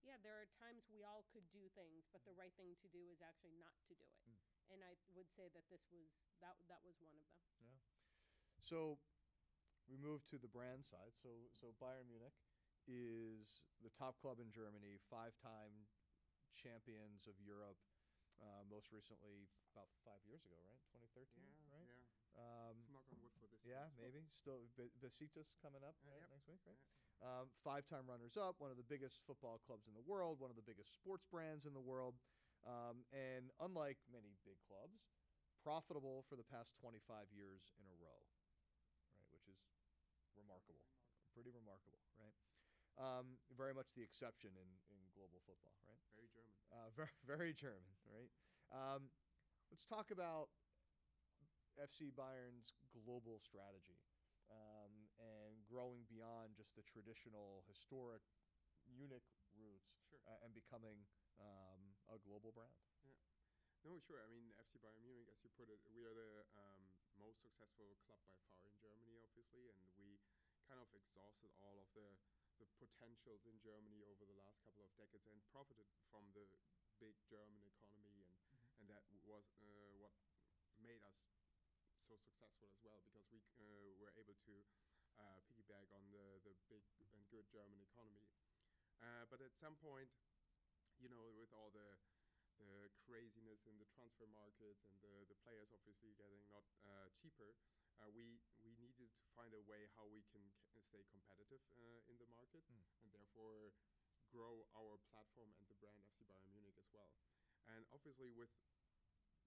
yeah, there are times we all could do things, but the right thing to do is actually not to do it. Mm. And I would say that this was that that was one of them. Yeah. So we move to the brand side. So so Bayern Munich is the top club in Germany, five-time champions of Europe. Uh, most recently, f- about five years ago, right? 2013, Yeah, right? yeah. Um, Let's knock on wood for this. yeah, one. maybe. Still, Be- Besiktas coming up right, yep. next week, right? Um, five-time runners-up, one of the biggest football clubs in the world, one of the biggest sports brands in the world, um, and unlike many big clubs, profitable for the past 25 years in a row, right? Which is remarkable, pretty remarkable, right? Um, very much the exception in, in global football, right? Very German. Uh, very, very German, right? Um, let's talk about FC Bayern's global strategy um, and growing beyond just the traditional historic Munich roots Sure. uh, and becoming um, a global brand. Yeah. No, sure. I mean, FC Bayern Munich, as you put it, we are the um, most successful club by far in Germany, obviously, and we kind of exhausted all of the the potentials in Germany over the last couple of decades and profited from the big German economy, and and that was uh, what made us so successful as well because we uh, were able to uh, piggyback on the the big and good German economy. Uh, but at some point, you know, with all the the craziness in the transfer markets and the, the players obviously getting not uh, cheaper, uh, we we needed to find a way how we can stay competitive uh, in the market Mm. and therefore grow our platform and the brand FC Bayern Munich as well. And obviously with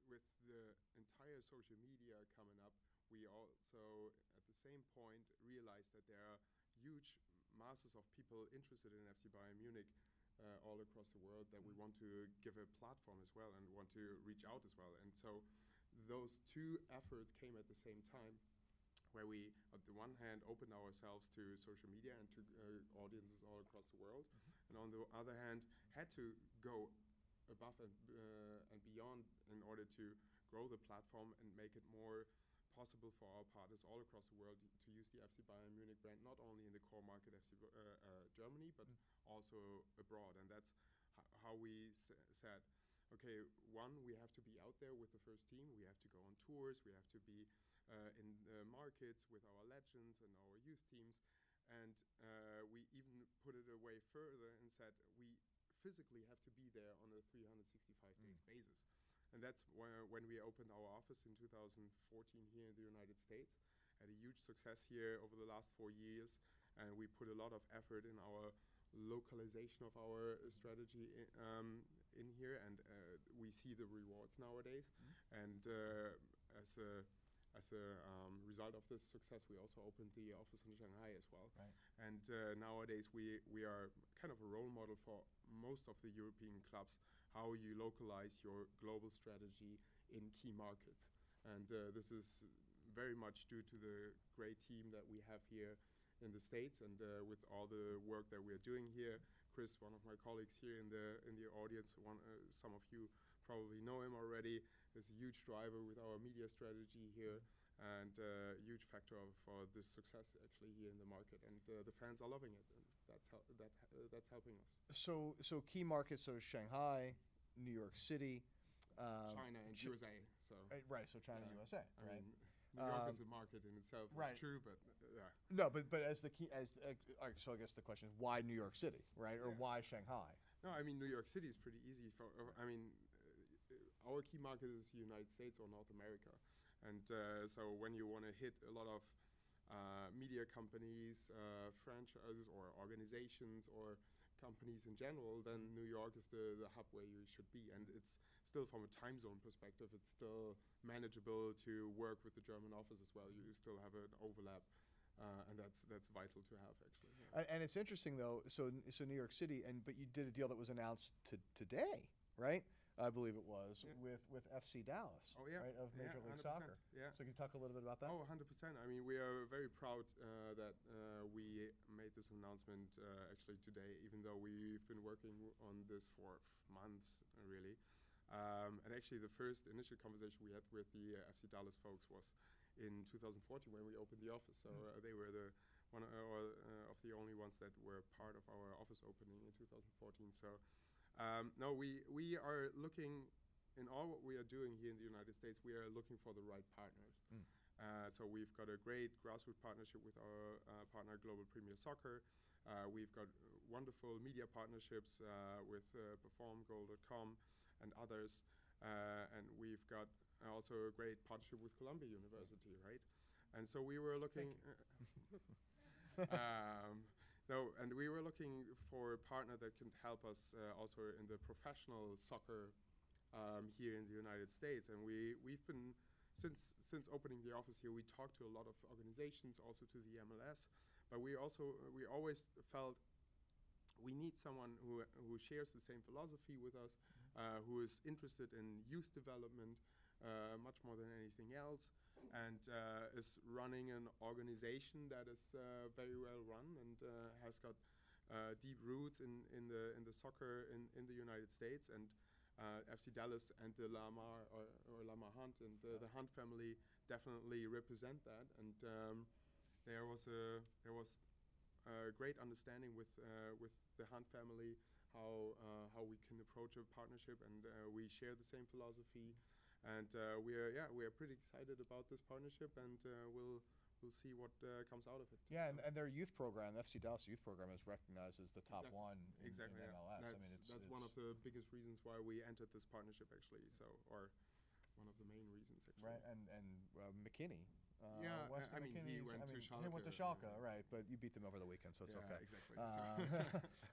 with the entire social media coming up, we also at the same point realized that there are huge masses of people interested in FC Bayern Munich uh, all across the world that we want to give a platform as well and want to reach out as well. And so those two efforts came at the same time where we, on the one hand, opened ourselves to social media and to uh, audiences all across the world, and on the other hand, had to go above and, uh, and beyond in order to grow the platform and make it more possible for our partners all across the world to use the FC Bayern Munich brand, not only in the core market FC uh, uh, Germany, but Mm. also abroad. And that's h- how we s- said, okay, one, we have to be out there with the first team. We have to go on tours. We have to be uh, in the markets with our legends and our youth teams. And uh, we even put it away further and said we physically have to be there on a 365 days basis. And that's where, when we opened our office in 2014 here in the United States. Had a huge success here over the last four years, and we put a lot of effort in our localization of our uh, strategy um, in here, and uh, we see the rewards nowadays. And uh, as a as a um, result of this success, we also opened the office in Shanghai as well. Right. And uh, nowadays, we we are kind of a role model for most of the European clubs how you localize your global strategy in key markets. And uh, this is very much due to the great team that we have here in the states, and uh, with all the work that we are doing here. Chris, one of my colleagues here in the in the audience, one uh, some of you probably know him already, is a huge driver with our media strategy here, and uh, huge factor of, for this success actually here in the market. And uh, the fans are loving it, and that's that uh, that's helping us. So, so key markets, so Shanghai, New York City, um, China and Chi- USA. So Uh, right. So China, Yeah. USA, I right? mean, New York Um, is a market in itself. right. It's true, but yeah. no, but but as the key as uh, so I guess the question is why New York City, right, or Yeah. why Shanghai? No, I mean New York City is pretty easy for. Uh, I mean, uh, our key market is the United States or North America, and uh, so when you want to hit a lot of uh, media companies, uh, franchises, or organizations, or companies in general, then New York is the, the hub where you should be, and it's still from a time zone perspective, it's still manageable to work with the German office as well. You still have an overlap. Uh, and that's that's vital to have actually. yeah. And, and it's interesting though. So so New York City, and but you did a deal that was announced to today, right? I believe it was Yeah. with with FC Dallas, Oh, yeah. right, of Yeah, Major League 100%, Soccer. yeah. So can you talk a little bit about that? Oh, 100%. I mean, we are very proud uh, that uh, we made this announcement uh, actually today, even though we've been working on this for months, really. Um, and actually, the first initial conversation we had with the uh, FC Dallas folks was in 2014 when we opened the office. So uh, they were the one uh, uh, of the only ones that were part of our office opening in 2014. So um, no, we we are looking in all what we are doing here in the United States. We are looking for the right partners. Mm. Uh, so we've got a great grassroots partnership with our uh, partner Global Premier Soccer. Uh, we've got uh, wonderful media partnerships uh, with uh, PerformGoal.com and others, uh, and we've got also a great partnership with Columbia University, right? And so we were looking. um, no, and we were looking for a partner that can help us uh, also in the professional soccer um, here in the United States. And we we've been since since opening the office here, we talked to a lot of organizations, also to the MLS. But we also we always felt we need someone who who shares the same philosophy with us, uh, who is interested in youth development uh, much more than anything else, and uh, is running an organization that is uh, very well run and uh, has got uh, deep roots in, in the in the soccer in, in the United States and. FC Dallas and the Lamar or, or Lamar Hunt and uh, the Hunt family definitely represent that. And um, there was a there was a great understanding with with the Hunt family how uh, how we can approach a partnership, and uh, we share the same philosophy. And uh, we are yeah we are pretty excited about this partnership, and uh, we'll we'll see what uh, comes out of it. Yeah, and, and their youth program, FC Dallas youth program, is recognized as the top Exact- one in, exactly. in yeah. MLS. That's, I mean, it's, that's one of the biggest reasons why we entered this partnership, actually. So, or one of the main reasons, actually. right, and and uh, McKennie. Uh, Yeah, I- I mean, he went I to mean, He went to Schalke, Schalke, right? But you beat them over the weekend, so it's yeah, okay. exactly.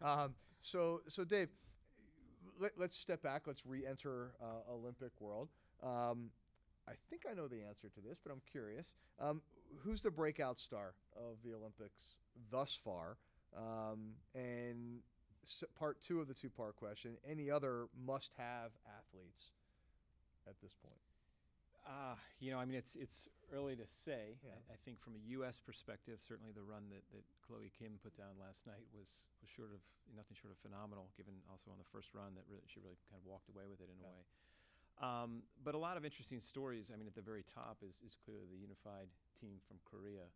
Uh, um, so, so Dave, let, us step back. Let's re-enter uh, Olympic world. Um, I think I know the answer to this, but I'm curious. Um, who's the breakout star of the Olympics thus far? Um, and s- part two of the two-part question: Any other must-have athletes at this point? You know, I mean, it's it's early to say. Yeah. I, I think from a U.S. perspective, certainly the run that, that Chloe Kim put down last night was was short of nothing short of phenomenal. Given also on the first run that really, she really kind of walked away with it in Yeah. a way. Um, but a lot of interesting stories. I mean, at the very top is, is clearly the unified team from Korea.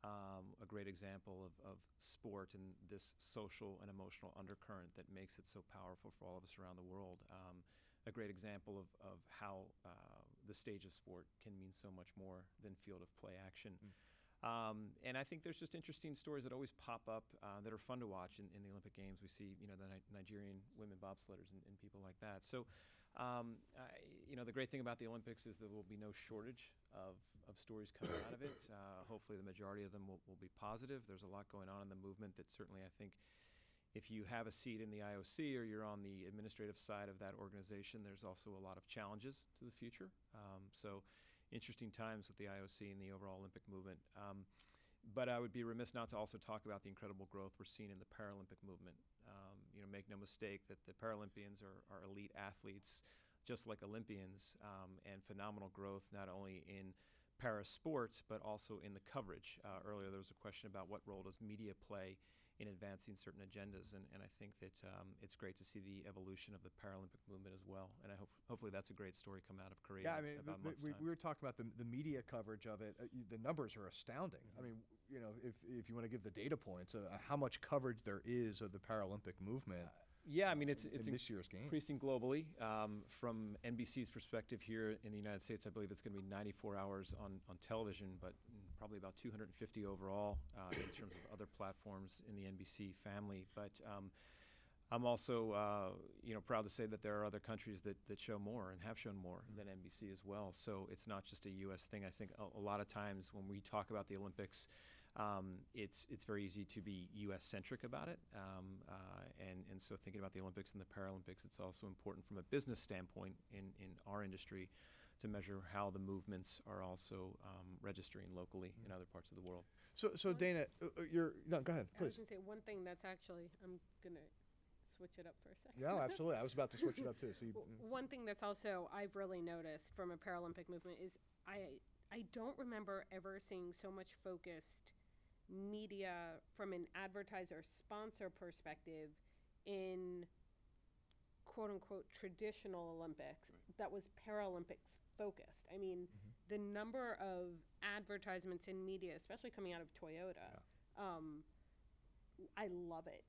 Um, a great example of, of sport and this social and emotional undercurrent that makes it so powerful for all of us around the world. Um, a great example of, of how uh, the stage of sport can mean so much more than field of play action. Um, and I think there's just interesting stories that always pop up uh, that are fun to watch in, in the Olympic Games. We see, you know, the Ni- Nigerian women bobsledders and, and people like that. So, um, I, you know, the great thing about the Olympics is there will be no shortage of, of stories coming out of it. Uh, hopefully, the majority of them will, will be positive. There's a lot going on in the movement that certainly I think if you have a seat in the IOC or you're on the administrative side of that organization, there's also a lot of challenges to the future. Um, so, interesting times with the IOC and the overall Olympic movement. Um, but I would be remiss not to also talk about the incredible growth we're seeing in the Paralympic movement. Um, you know, make no mistake that the Paralympians are, are elite athletes, just like Olympians, um, and phenomenal growth not only in para sports but also in the coverage. Uh, earlier, there was a question about what role does media play in advancing certain agendas, and, and I think that um, it's great to see the evolution of the Paralympic movement as well. And I hope hopefully that's a great story come out of Korea. Yeah, I mean, the- we, time. we were talking about the, the media coverage of it. Uh, the numbers are astounding. I mean, you know, if, if you want to give the data points, uh, how much coverage there is of the Paralympic movement. Yeah, I mean it's in it's this year's game. increasing globally. Um, from NBC's perspective here in the United States, I believe it's going to be 94 hours on, on television, but mm, probably about 250 overall uh, in terms of other platforms in the NBC family. But um, I'm also, uh, you know, proud to say that there are other countries that, that show more and have shown more than NBC as well. So it's not just a U.S. thing. I think a, a lot of times when we talk about the Olympics, um, it's it's very easy to be U.S. centric about it, um, uh, and and so thinking about the Olympics and the Paralympics, it's also important from a business standpoint in in our industry to measure how the movements are also um, registering locally in other parts of the world. So, so Dana, uh, uh, you're no. Go ahead, I was please. gonna say one thing that's actually I'm gonna switch it up for a second. Yeah, absolutely. I was about to switch it up too. So you, W- One thing that's also I've really noticed from a Paralympic movement is I I don't remember ever seeing so much focused media from an advertiser sponsor perspective in quote unquote traditional Olympics that was Paralympics focused. I mean, the number of advertisements in media, especially coming out of Toyota, um, I love it.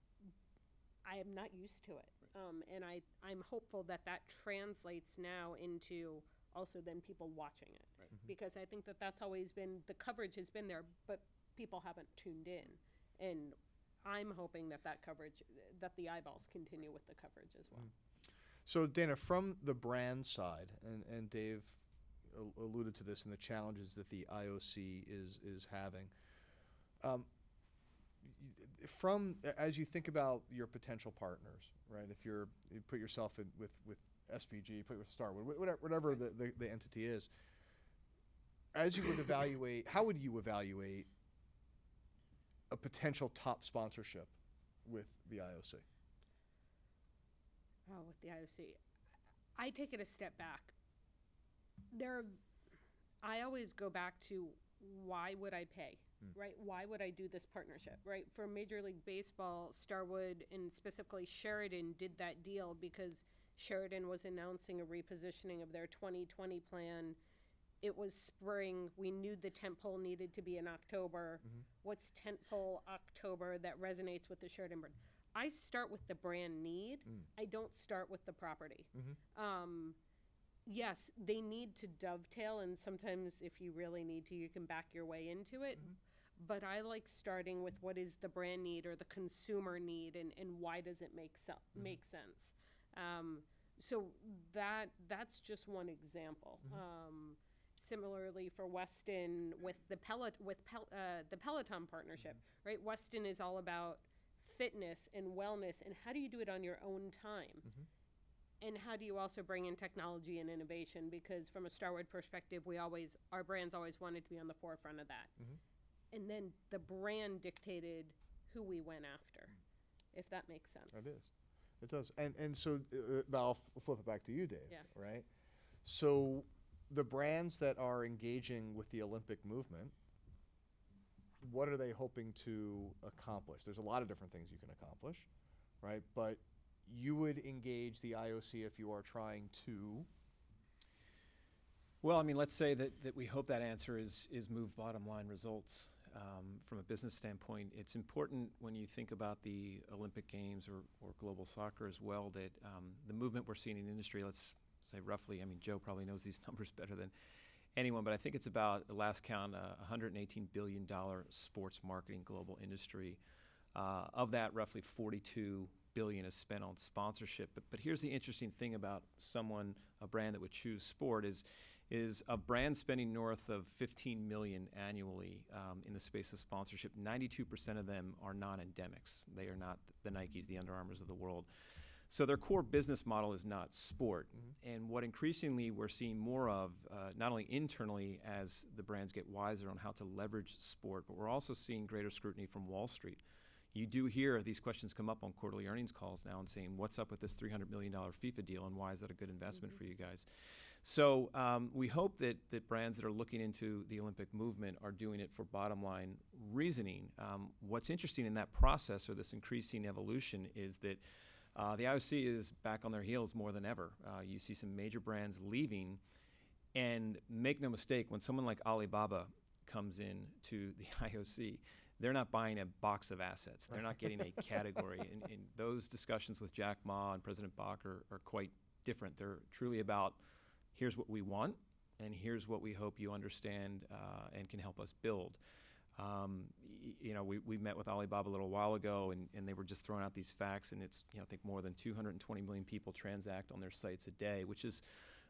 I am not used to it, um, and I I'm hopeful that that translates now into also then people watching it. Because I think that that's always been the coverage has been there, but people haven't tuned in, and I'm hoping that that coverage that the eyeballs continue with the coverage as well. So, Dana, from the brand side, and, and Dave alluded to this and the challenges that the IOC is is having. Um, from as you think about your potential partners, right? If you're you put yourself in with with SPG, put with Starwood, whatever, whatever the, the, the entity is. As you would evaluate, how would you evaluate a potential top sponsorship with the IOC? Oh, with the IOC, I take it a step back. There, I always go back to why would I pay, hmm. right? Why would I do this partnership, right? For Major League Baseball, Starwood and specifically Sheraton did that deal because Sheraton was announcing a repositioning of their 2020 plan. It was spring. We knew the tentpole needed to be in October. Mm-hmm. What's tentpole October that resonates with the Sheraton brand? I start with the brand need. I don't start with the property. Um, yes, they need to dovetail, and sometimes if you really need to, you can back your way into it. But I like starting with what is the brand need or the consumer need, and, and why does it make se- make sense? Um, so that that's just one example. Um, similarly for Westin with the pellet with Pel- uh, the Peloton partnership, right? Westin is all about fitness and wellness, and how do you do it on your own time? Mm-hmm. And how do you also bring in technology and innovation? Because from a Starwood perspective, we always our brands always wanted to be on the forefront of that. Mm-hmm. And then the brand dictated who we went after, if that makes sense. It is. It does. And and so uh, now I'll f- flip it back to you, Dave. Yeah. Right. So the brands that are engaging with the Olympic movement, what are they hoping to accomplish? There's a lot of different things you can accomplish, right? But you would engage the IOC if you are trying to. Well, I mean, let's say that, that we hope that answer is, is move bottom line results. Um, from a business standpoint, it's important when you think about the Olympic Games or, or global soccer as well that um, the movement we're seeing in the industry, let's say roughly, I mean, Joe probably knows these numbers better than anyone, but I think it's about, the last count, uh, $118 billion sports marketing global industry. Uh, of that, roughly 42 billion is spent on sponsorship. But, but here's the interesting thing about someone, a brand that would choose sport is, is a brand spending north of 15 million annually um, in the space of sponsorship. 92% of them are non-endemics. They are not the Nikes, the Under Armours of the world. So their core business model is not sport. And what increasingly we're seeing more of, uh, not only internally as the brands get wiser on how to leverage sport, but we're also seeing greater scrutiny from Wall Street. You do hear these questions come up on quarterly earnings calls now and saying, what's up with this $300 million FIFA deal and why is that a good investment for you guys? So um, we hope that, that brands that are looking into the Olympic movement are doing it for bottom line reasoning. Um, what's interesting in that process or this increasing evolution is that uh, the IOC is back on their heels more than ever. Uh, you see some major brands leaving, and make no mistake, when someone like Alibaba comes in to the IOC, they're not buying a box of assets. They're not getting a category. And, and those discussions with Jack Ma and President Bach are, are quite different. They're truly about here's what we want, and here's what we hope you understand uh, and can help us build. Um, you know, we, we met with Alibaba a little while ago, and, and they were just throwing out these facts, and it's, you know, I think more than 220 million people transact on their sites a day, which is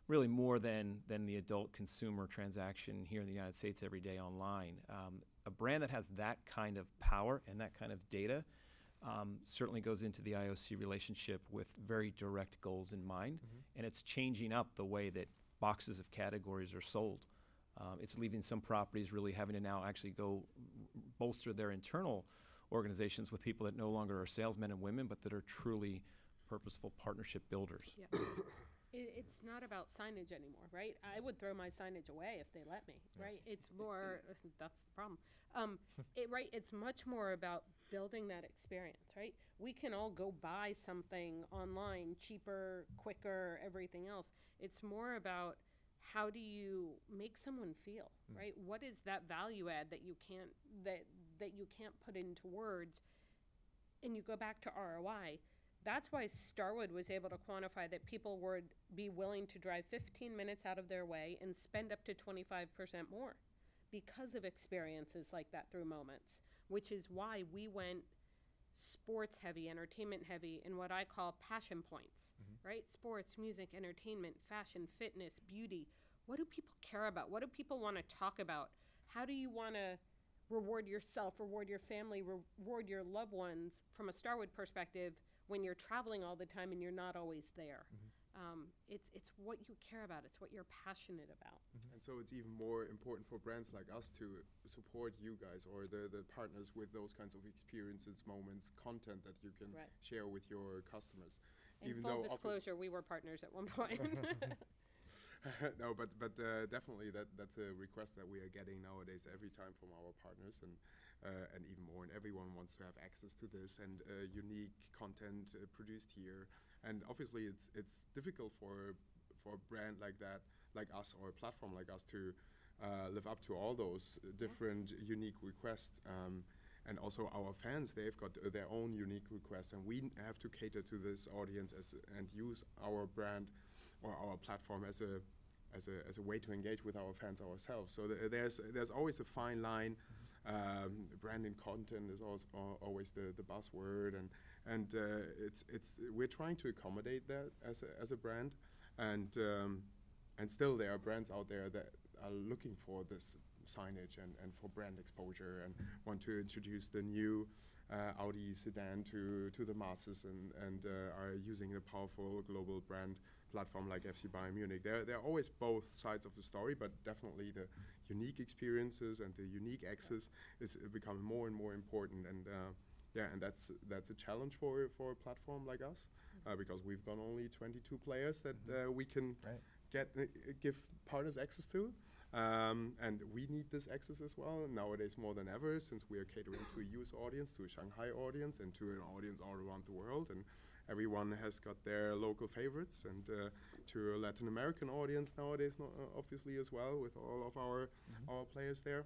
really more than, than the adult consumer transaction here in the United States every day online. Um, a brand that has that kind of power and that kind of data um, certainly goes into the IOC relationship with very direct goals in mind, and it's changing up the way that boxes of categories are sold. Um, it's leaving some properties really having to now actually go bolster their internal organizations with people that no longer are salesmen and women, but that are truly purposeful partnership builders. Yeah. It, it's not about signage anymore, right? I would throw my signage away if they let me, right? It's more, that's the problem. Um, it, right, it's much more about building that experience, right? We can all go buy something online cheaper, quicker, everything else. It's more about how do you make someone feel, mm. right? What is that value add that you can't, that, that you can't put into words? and you go back to ROI, that's why Starwood was able to quantify that people would be willing to drive 15 minutes out of their way and spend up to 25% more because of experiences like that through moments, which is why we went sports heavy, entertainment heavy, in what I call passion points, mm-hmm. right? Sports, music, entertainment, fashion, fitness, beauty. What do people care about? What do people want to talk about? How do you want to reward yourself, reward your family, reward your loved ones from a Starwood perspective when you're traveling all the time and you're not always there? Um, it's, it's what you care about, it's what you're passionate about. And so it's even more important for brands like us to support you guys or the, the partners with those kinds of experiences, moments, content that you can Right. share with your customers. In even full disclosure, we were partners at one point. no, but but uh, definitely that that's a request that we are getting nowadays every time from our partners and uh, and even more. And everyone wants to have access to this and uh, unique content uh, produced here. And obviously, it's it's difficult for for a brand like that, like us, or a platform like us to uh, live up to all those different unique requests. Um, and also our fans, they've got uh, their own unique requests, and we have to cater to this audience as and use our brand or our platform as a as a, as a way to engage with our fans ourselves. So th- there's there's always a fine line. Um, branding content is always, always the, the buzzword, and and uh, it's it's we're trying to accommodate that as a, as a brand, and um, and still there are brands out there that are looking for this signage and, and for brand exposure and want to introduce the new uh, Audi sedan to, to the masses and, and uh, are using a powerful global brand platform like FC Bayern Munich. There, there are always both sides of the story, but definitely the unique experiences and the unique access is becoming more and more important. And uh, yeah, and that's that's a challenge for for a platform like us uh, because we've got only 22 players that uh, we can Right. get uh, give partners access to. Um, and we need this access as well nowadays more than ever, since we are catering to a US audience, to a Shanghai audience, and to an audience all around the world. And everyone has got their local favorites, and uh, to a Latin American audience nowadays, no, uh, obviously as well, with all of our our players there.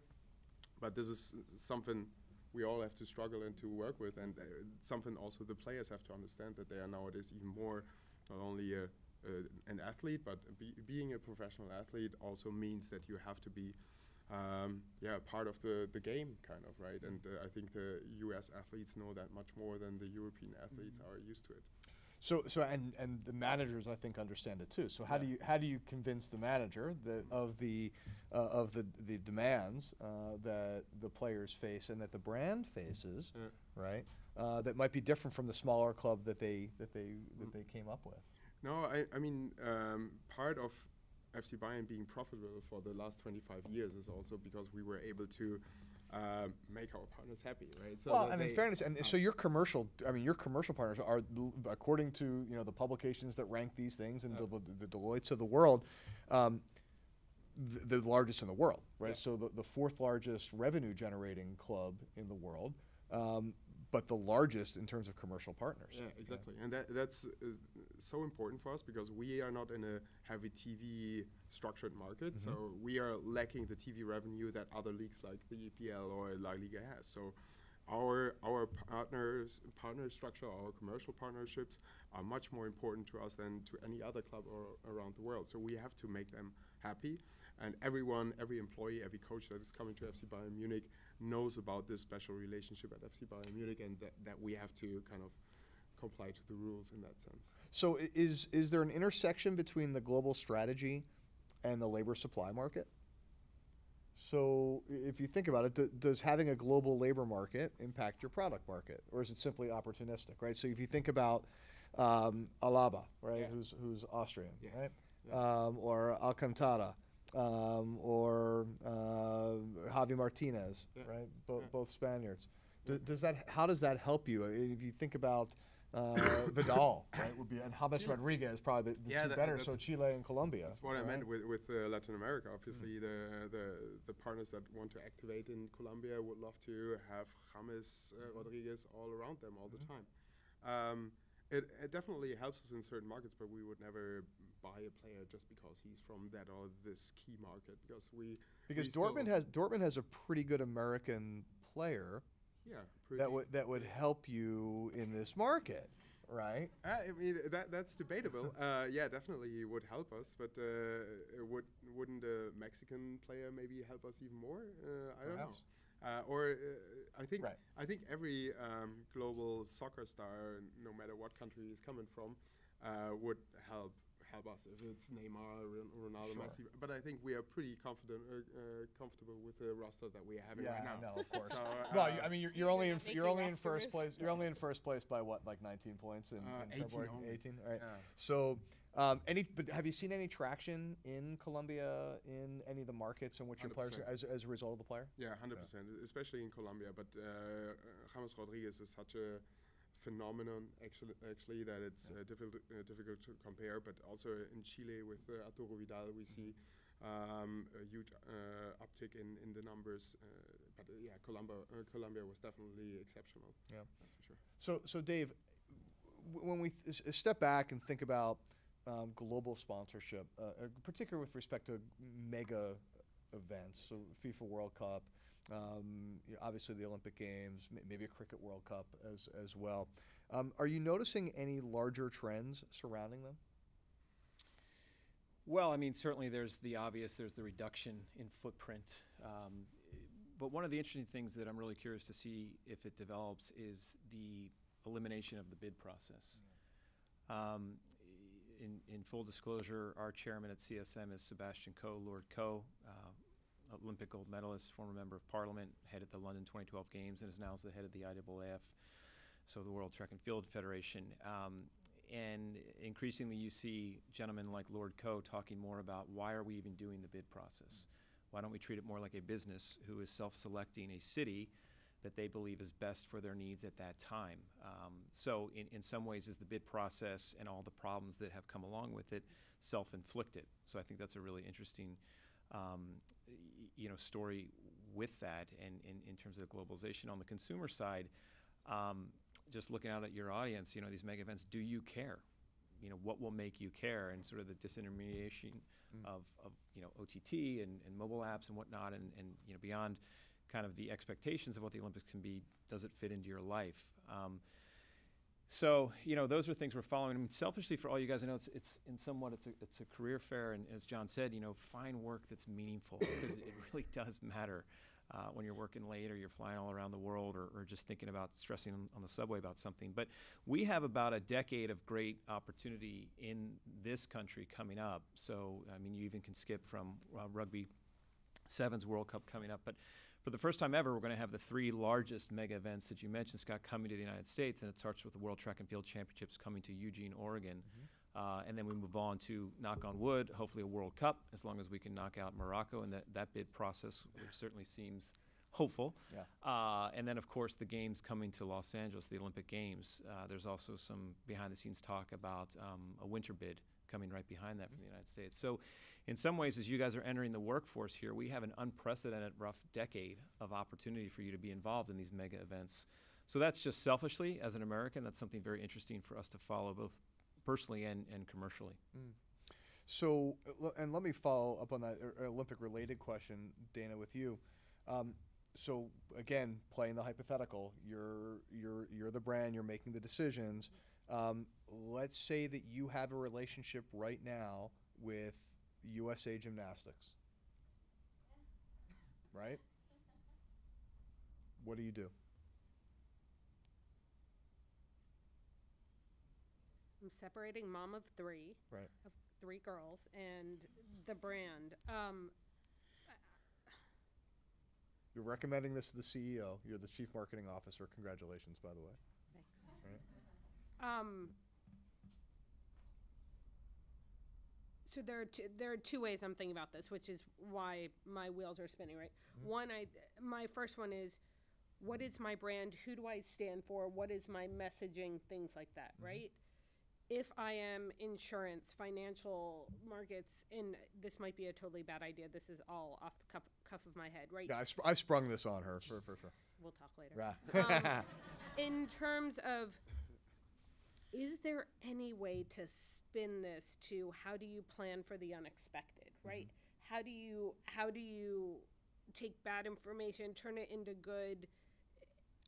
But this is something we all have to struggle and to work with, and uh, something also the players have to understand that they are nowadays even more not only a, uh, an athlete, but be, being a professional athlete also means that you have to be, um, yeah, part of the, the game, kind of, right? And uh, I think the U.S. athletes know that much more than the European athletes are used to it. So, so and and the managers, I think, understand it too. So, how do you how do you convince the manager that of the uh, of the the demands uh, that the players face and that the brand faces, Yeah. right? Uh, that might be different from the smaller club that they that they that they came up with. No, I, I mean, um, part of FC Bayern being profitable for the last 25 years is also because we were able to um, make our partners happy, right? So well, and in fairness, and um, so your commercial, I mean, your commercial partners are, according to you know the publications that rank these things and Yeah. the, the Deloitte's of the world, um, the, the largest in the world, right? Yeah. So the, the fourth largest revenue generating club in the world. Um, but the largest in terms of commercial partners. Yeah, exactly, and that that's uh, so important for us because we are not in a heavy TV structured market, Mm-hmm. so we are lacking the TV revenue that other leagues like the EPL or La Liga has. So. Our our partners partner structure, our commercial partnerships are much more important to us than to any other club or around the world. So we have to make them happy, and everyone, every employee, every coach that is coming to FC Bayern Munich knows about this special relationship at FC Bayern Munich, and that, that we have to kind of comply to the rules in that sense. So is is there an intersection between the global strategy and the labor supply market? So if you think about it, does having a global labor market impact your product market, or is it simply opportunistic, right? So if you think about um, Alaba, right, Yeah. who's who's Austrian, Yes. right, um, or Alcantara, um, or uh, Javi Martinez, Yeah. right, Bo- Yeah. both Spaniards. D- does that how does that help you? If you think about uh, Vidal, right, would be and James Rodriguez probably the, the Yeah, two that- better. So Chile and Colombia. That's what I meant with with uh, Latin America. Obviously, the, the the partners that want to activate in Colombia would love to have James uh, Rodriguez all around them all the time. Um, it, it definitely helps us in certain markets, but we would never buy a player just because he's from that or this key market because we because we Dortmund has Dortmund has a pretty good American player yeah that would that would help you in this market, right? Uh, I mean that that's debatable. uh, yeah, definitely it would help us, but uh, would wouldn't a Mexican player maybe help us even more? Uh, I don't know. Uh, or uh, I think Right. I think every um, global soccer star, no matter what country he's coming from, uh, would help help us if it's Neymar, Ron- Ronaldo, Sure. Messi. But I think we are pretty confident, uh, uh, comfortable with the roster that we are having yeah, right now. no, of course. So, no, uh, you, I mean you're, you're only in f- you're only in first is- place. You're only in first place by what, like 19 points in, Uh, in 18 February. only. 18. All right. Yeah. So, um, any but have you seen any traction in Colombia in any of the markets in which your players 100%. as, as a result of the player? Yeah, hundred percent, especially in Colombia. But uh, James Rodriguez is such a phenomenon, actually, actually that it's uh, difficult uh, difficult to compare. But also in Chile with uh, Arturo Vidal, we see um, a huge uh, uptick in, in the numbers. Uh, but uh, yeah, Colombia uh, Colombia was definitely exceptional. Yeah. that's for sure. So, so Dave, w- when we step back and think about um, global sponsorship, particularly with respect to mega events, so FIFA World Cup, um, y- obviously the Olympic Games, maybe a Cricket World Cup as as well. Um, are you noticing any larger trends surrounding them? Well, I mean, certainly there's the obvious, there's the reduction in footprint. Um, but one of the interesting things that I'm really curious to see if it develops is the elimination of the bid process. Um, in, in full disclosure, our chairman at CSM is Sebastian Coe, Lord Coe, Olympic gold medalist, former member of parliament, headed the London 2012 Games, and is now the head of the IAAF, so the World Track and Field Federation. Um, and increasingly, you see gentlemen like Lord Coe talking more about why are we even doing the bid process? Why don't we treat it more like a business who is self-selecting a city that they believe is best for their needs at that time? Um, so, in, in some ways, is the bid process and all the problems that have come along with it self-inflicted? So, I think that's a really interesting, um, you know, story with that. And in, in terms of the globalization on the consumer side, um, just looking out at your audience, you know, these mega events, do you care? You know, what will make you care? And sort of the disintermediation Mm. of, of, you know, OTT and, and mobile apps and whatnot, and, and, you know, beyond kind of the expectations of what the Olympics can be, does it fit into your life? Um, so, you know, those are things we're following. I mean, selfishly, for all you guys, I know it's, it's in somewhat it's a, it's a career fair, and as Jon said, you know, find work that's meaningful because it really does matter uh, when you're working late or you're flying all around the world or, or just thinking about stressing on, on the subway about something. But we have about a decade of great opportunity in this country coming up. So, I mean, you even can skip from uh, rugby sevens World Cup coming up, but for the first time ever, we're going to have the three largest mega events that you mentioned, Scott, coming to the United States, and it starts with the World Track and Field Championships coming to Eugene, Oregon. Uh, and then we move on to knock on wood, hopefully a World Cup, as long as we can knock out Morocco, and that, that bid process, which certainly seems hopeful. Yeah. Uh, and then, of course, the games coming to Los Angeles, the Olympic Games. Uh, there's also some behind the scenes talk about um, a winter bid coming right behind that from the United States. So, in some ways, as you guys are entering the workforce here, we have an unprecedented rough decade of opportunity for you to be involved in these mega events. So that's just selfishly as an American, that's something very interesting for us to follow, both personally and, and commercially. So, uh, and let me follow up on that uh, Olympic related question, Dana, with you. Um, so again, playing the hypothetical, you're you're you're the brand, you're making the decisions. Um, let's say that you have a relationship right now with USA Gymnastics, right? What do you do? I'm separating mom of three, Right. of three girls, and the brand. Um, You're recommending this to the CEO. You're the chief marketing officer. Congratulations, by the way. thanks. Um, so there are two, there are two ways I'm thinking about this, which is why my wheels are spinning. Right. One, I my first one is, what is my brand? Who do I stand for? What is my messaging? Things like that. Right. If I am insurance, financial markets, and this might be a totally bad idea. This is all off the cuff, cuff of my head, right? Yeah, I, sp- I sprung this on her for, for sure. We'll talk later. Right. Um, in terms of is there any way to spin this to how do you plan for the unexpected right? How do you how do you take bad information turn it into good?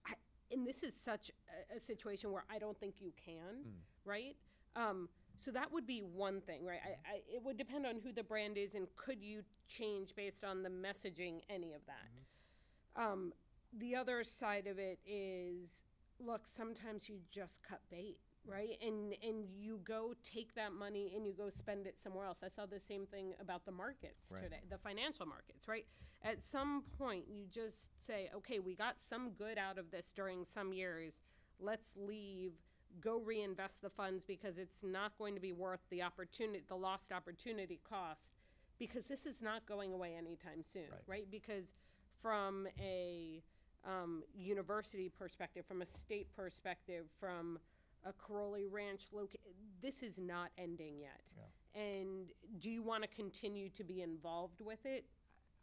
I, and this is such a, a situation where i don't think you can right? Um, so that would be one thing right? I, I, it would depend on who the brand is and could you change based on the messaging any of that. Um, the other side of it is look sometimes you just cut bait right? And and you go take that money and you go spend it somewhere else. I saw the same thing about the markets Right. today the financial markets right? At some point you just say okay we got some good out of this during some years. Let's leave. Go reinvest the funds because it's not going to be worth the opportunity the lost opportunity cost because this is not going away anytime soon Right. right? Because from a um, university perspective, from a state perspective, from a Karolyi Ranch loca- this is not ending yet. Yeah. And do you want to continue to be involved with it?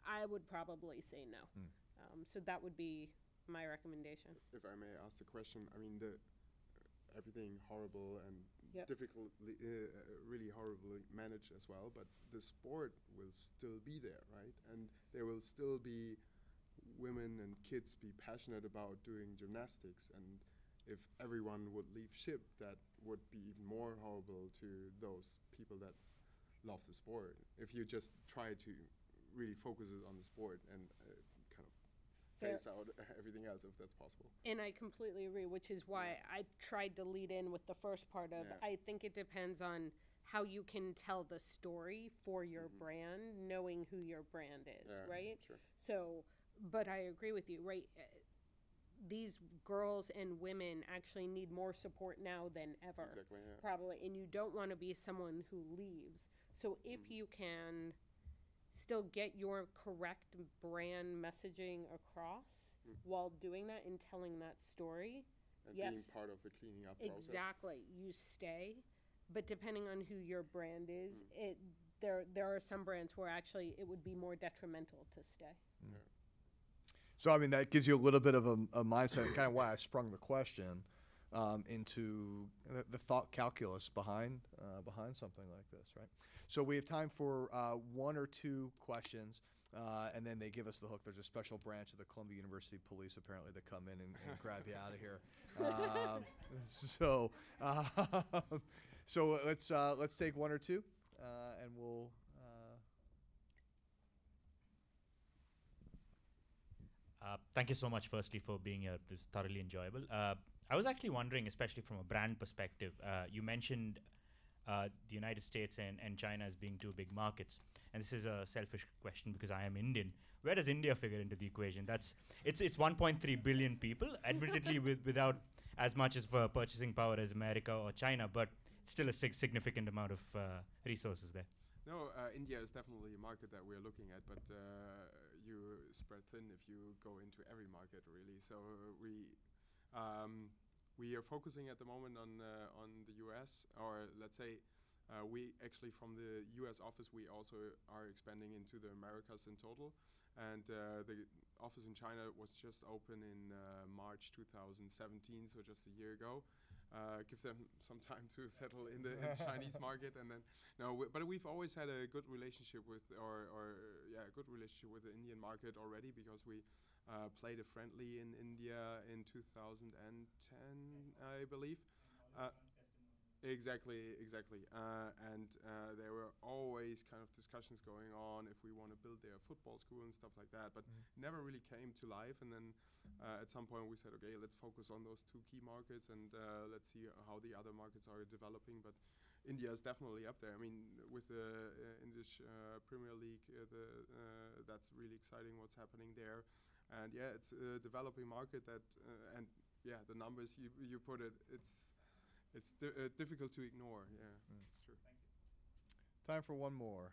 I would probably say no. Um, so that would be my recommendation. if I may ask the question, I mean the everything horrible and Yep. difficultly, uh, really horribly managed as well. But the sport will still be there, right? And there will still be women and kids be passionate about doing gymnastics. And if everyone would leave ship, that would be even more horrible to those people that love the sport. If you just try to really focus it on the sport and uh, kind of phase out everything else, if that's possible. And I completely agree, which is why I tried to lead in with the first part of Yeah. I think it depends on how you can tell the story for your brand, knowing who your brand is, Mm-hmm. Yeah, right? sure. So, but I agree with you, right? These girls and women actually need more support now than ever. Exactly, yeah. Probably. And you don't want to be someone who leaves. So if Mm-hmm. you can still get your correct brand messaging across Mm. while doing that and telling that story, and yes. being part of the cleaning up process. Exactly. You stay, but depending on who your brand is, Mm. it there there are some brands where actually it would be more detrimental to stay. So I mean that gives you a little bit of a, a mindset, kind of why I sprung the question um, into the, the thought calculus behind uh, behind something like this, right? So we have time for uh, one or two questions, uh, and then they give us the hook. There's a special branch of the Columbia University Police apparently that come in and, and grab you out of here. Um, so uh, so let's uh, let's take one or two, uh, and we'll. Uh, thank you so much, firstly, for being here. It was thoroughly enjoyable. Uh, I was actually wondering, especially from a brand perspective, uh, you mentioned uh, the United States and, and China as being two big markets. And this is a selfish question because I am Indian. Where does India figure into the equation? That's it's it's 1.3 billion people, admittedly with, without as much as for purchasing power as America or China, but it's still a sig- significant amount of uh, resources there. No, India is definitely a market that we're looking at, but you spread thin if you go into every market, really. So we um, we are focusing at the moment on uh, on the U.S. or let's say Uh, we actually, from the U.S. office, we also are expanding into the Americas in total, and uh, the office in China was just open in uh, March 2017, so just a year ago. Uh, give them some time to settle in the, in the Chinese market, and then no, but we've always had a good relationship with, or, or yeah, a good relationship with the Indian market already because we uh, played a friendly in India in 2010, I believe. Uh, Exactly, exactly. Uh, and uh, there were always kind of discussions going on if we want to build their football school and stuff like that, but never really came to life. And then uh, at some point we said, okay, let's focus on those two key markets and uh, let's see how the other markets are developing. But India is definitely up there. I mean, with the uh, English uh, Premier League, uh, the, uh, that's really exciting what's happening there. And yeah, it's a developing market that, uh, and yeah, the numbers you you put it, it's it's di- uh, difficult to ignore. Yeah, it's true. Time for one more.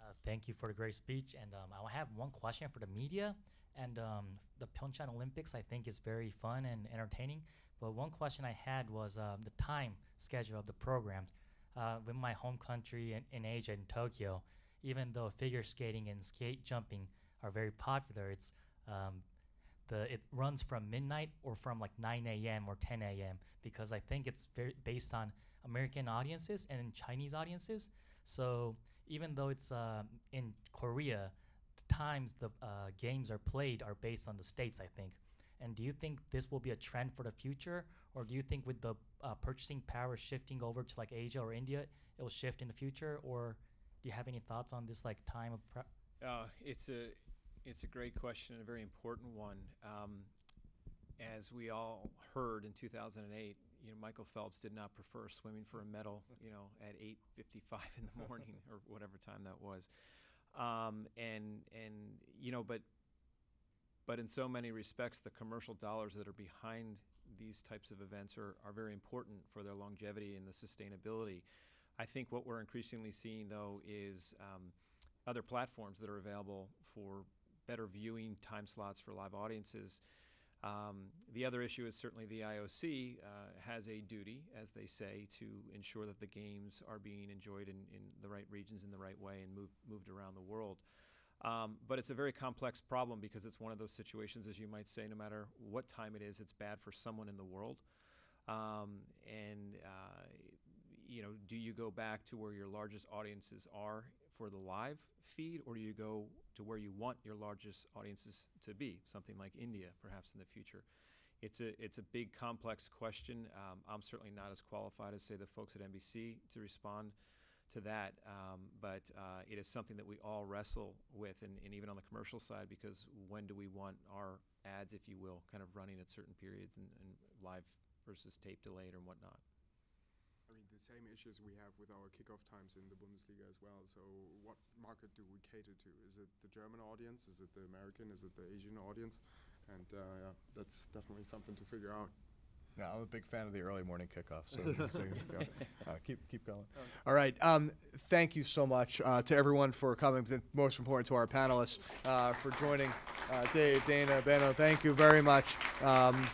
Uh, thank you for the great speech. And um, I have one question for the media. And um, the Pyeongchang Olympics, I think, is very fun and entertaining. But one question I had was uh, the time schedule of the program. Uh, with my home country in, in Asia, in Tokyo, even though figure skating and skate jumping are very popular, it's um, the it runs from midnight or from like 9 a.m. or 10 a.m. because I think it's very based on American audiences and Chinese audiences. So even though it's uh, in Korea, the times the uh, games are played are based on the states, I think. And do you think this will be a trend for the future, or do you think with the uh, purchasing power shifting over to like Asia or India, it will shift in the future, or do you have any thoughts on this like time of? Pre- Uh, it's a it's a great question and a very important one. Um, as we all heard in 2008, you know, Michael Phelps did not prefer swimming for a medal, you know, at 8:55 in the morning or whatever time that was. Um, and and you know, but but in so many respects, the commercial dollars that are behind these types of events are, are very important for their longevity and the sustainability. I think what we're increasingly seeing, though, is um, other platforms that are available for better viewing time slots for live audiences. Um, the other issue is certainly the IOC uh, has a duty, as they say, to ensure that the games are being enjoyed in, in the right regions in the right way and move, moved around the world. Um, but it's a very complex problem because it's one of those situations, as you might say, no matter what time it is, it's bad for someone in the world. Um, and, uh, you know, do you go back to where your largest audiences are for the live feed, or do you go to where you want your largest audiences to be, something like India, perhaps in the future? It's a, it's a big, complex question. Um, I'm certainly not as qualified as, say, the folks at NBC to respond to that. Um, but uh, it is something that we all wrestle with, and, and even on the commercial side, because when do we want our ads, if you will, kind of running at certain periods and, and live versus tape delayed or whatnot? I mean, the same issues we have with our kickoff times in the Bundesliga as well. So, what market do we cater to? Is it the German audience? Is it the American? Is it the Asian audience? And uh, yeah, that's definitely something to figure out. Yeah, I'm a big fan of the early morning kickoff. So, so go. Uh, keep keep going. All right. Um, thank you so much uh, to everyone for coming. But most important to our panelists uh, for joining. Uh, Dave, Dana, Benno, thank you very much. Um,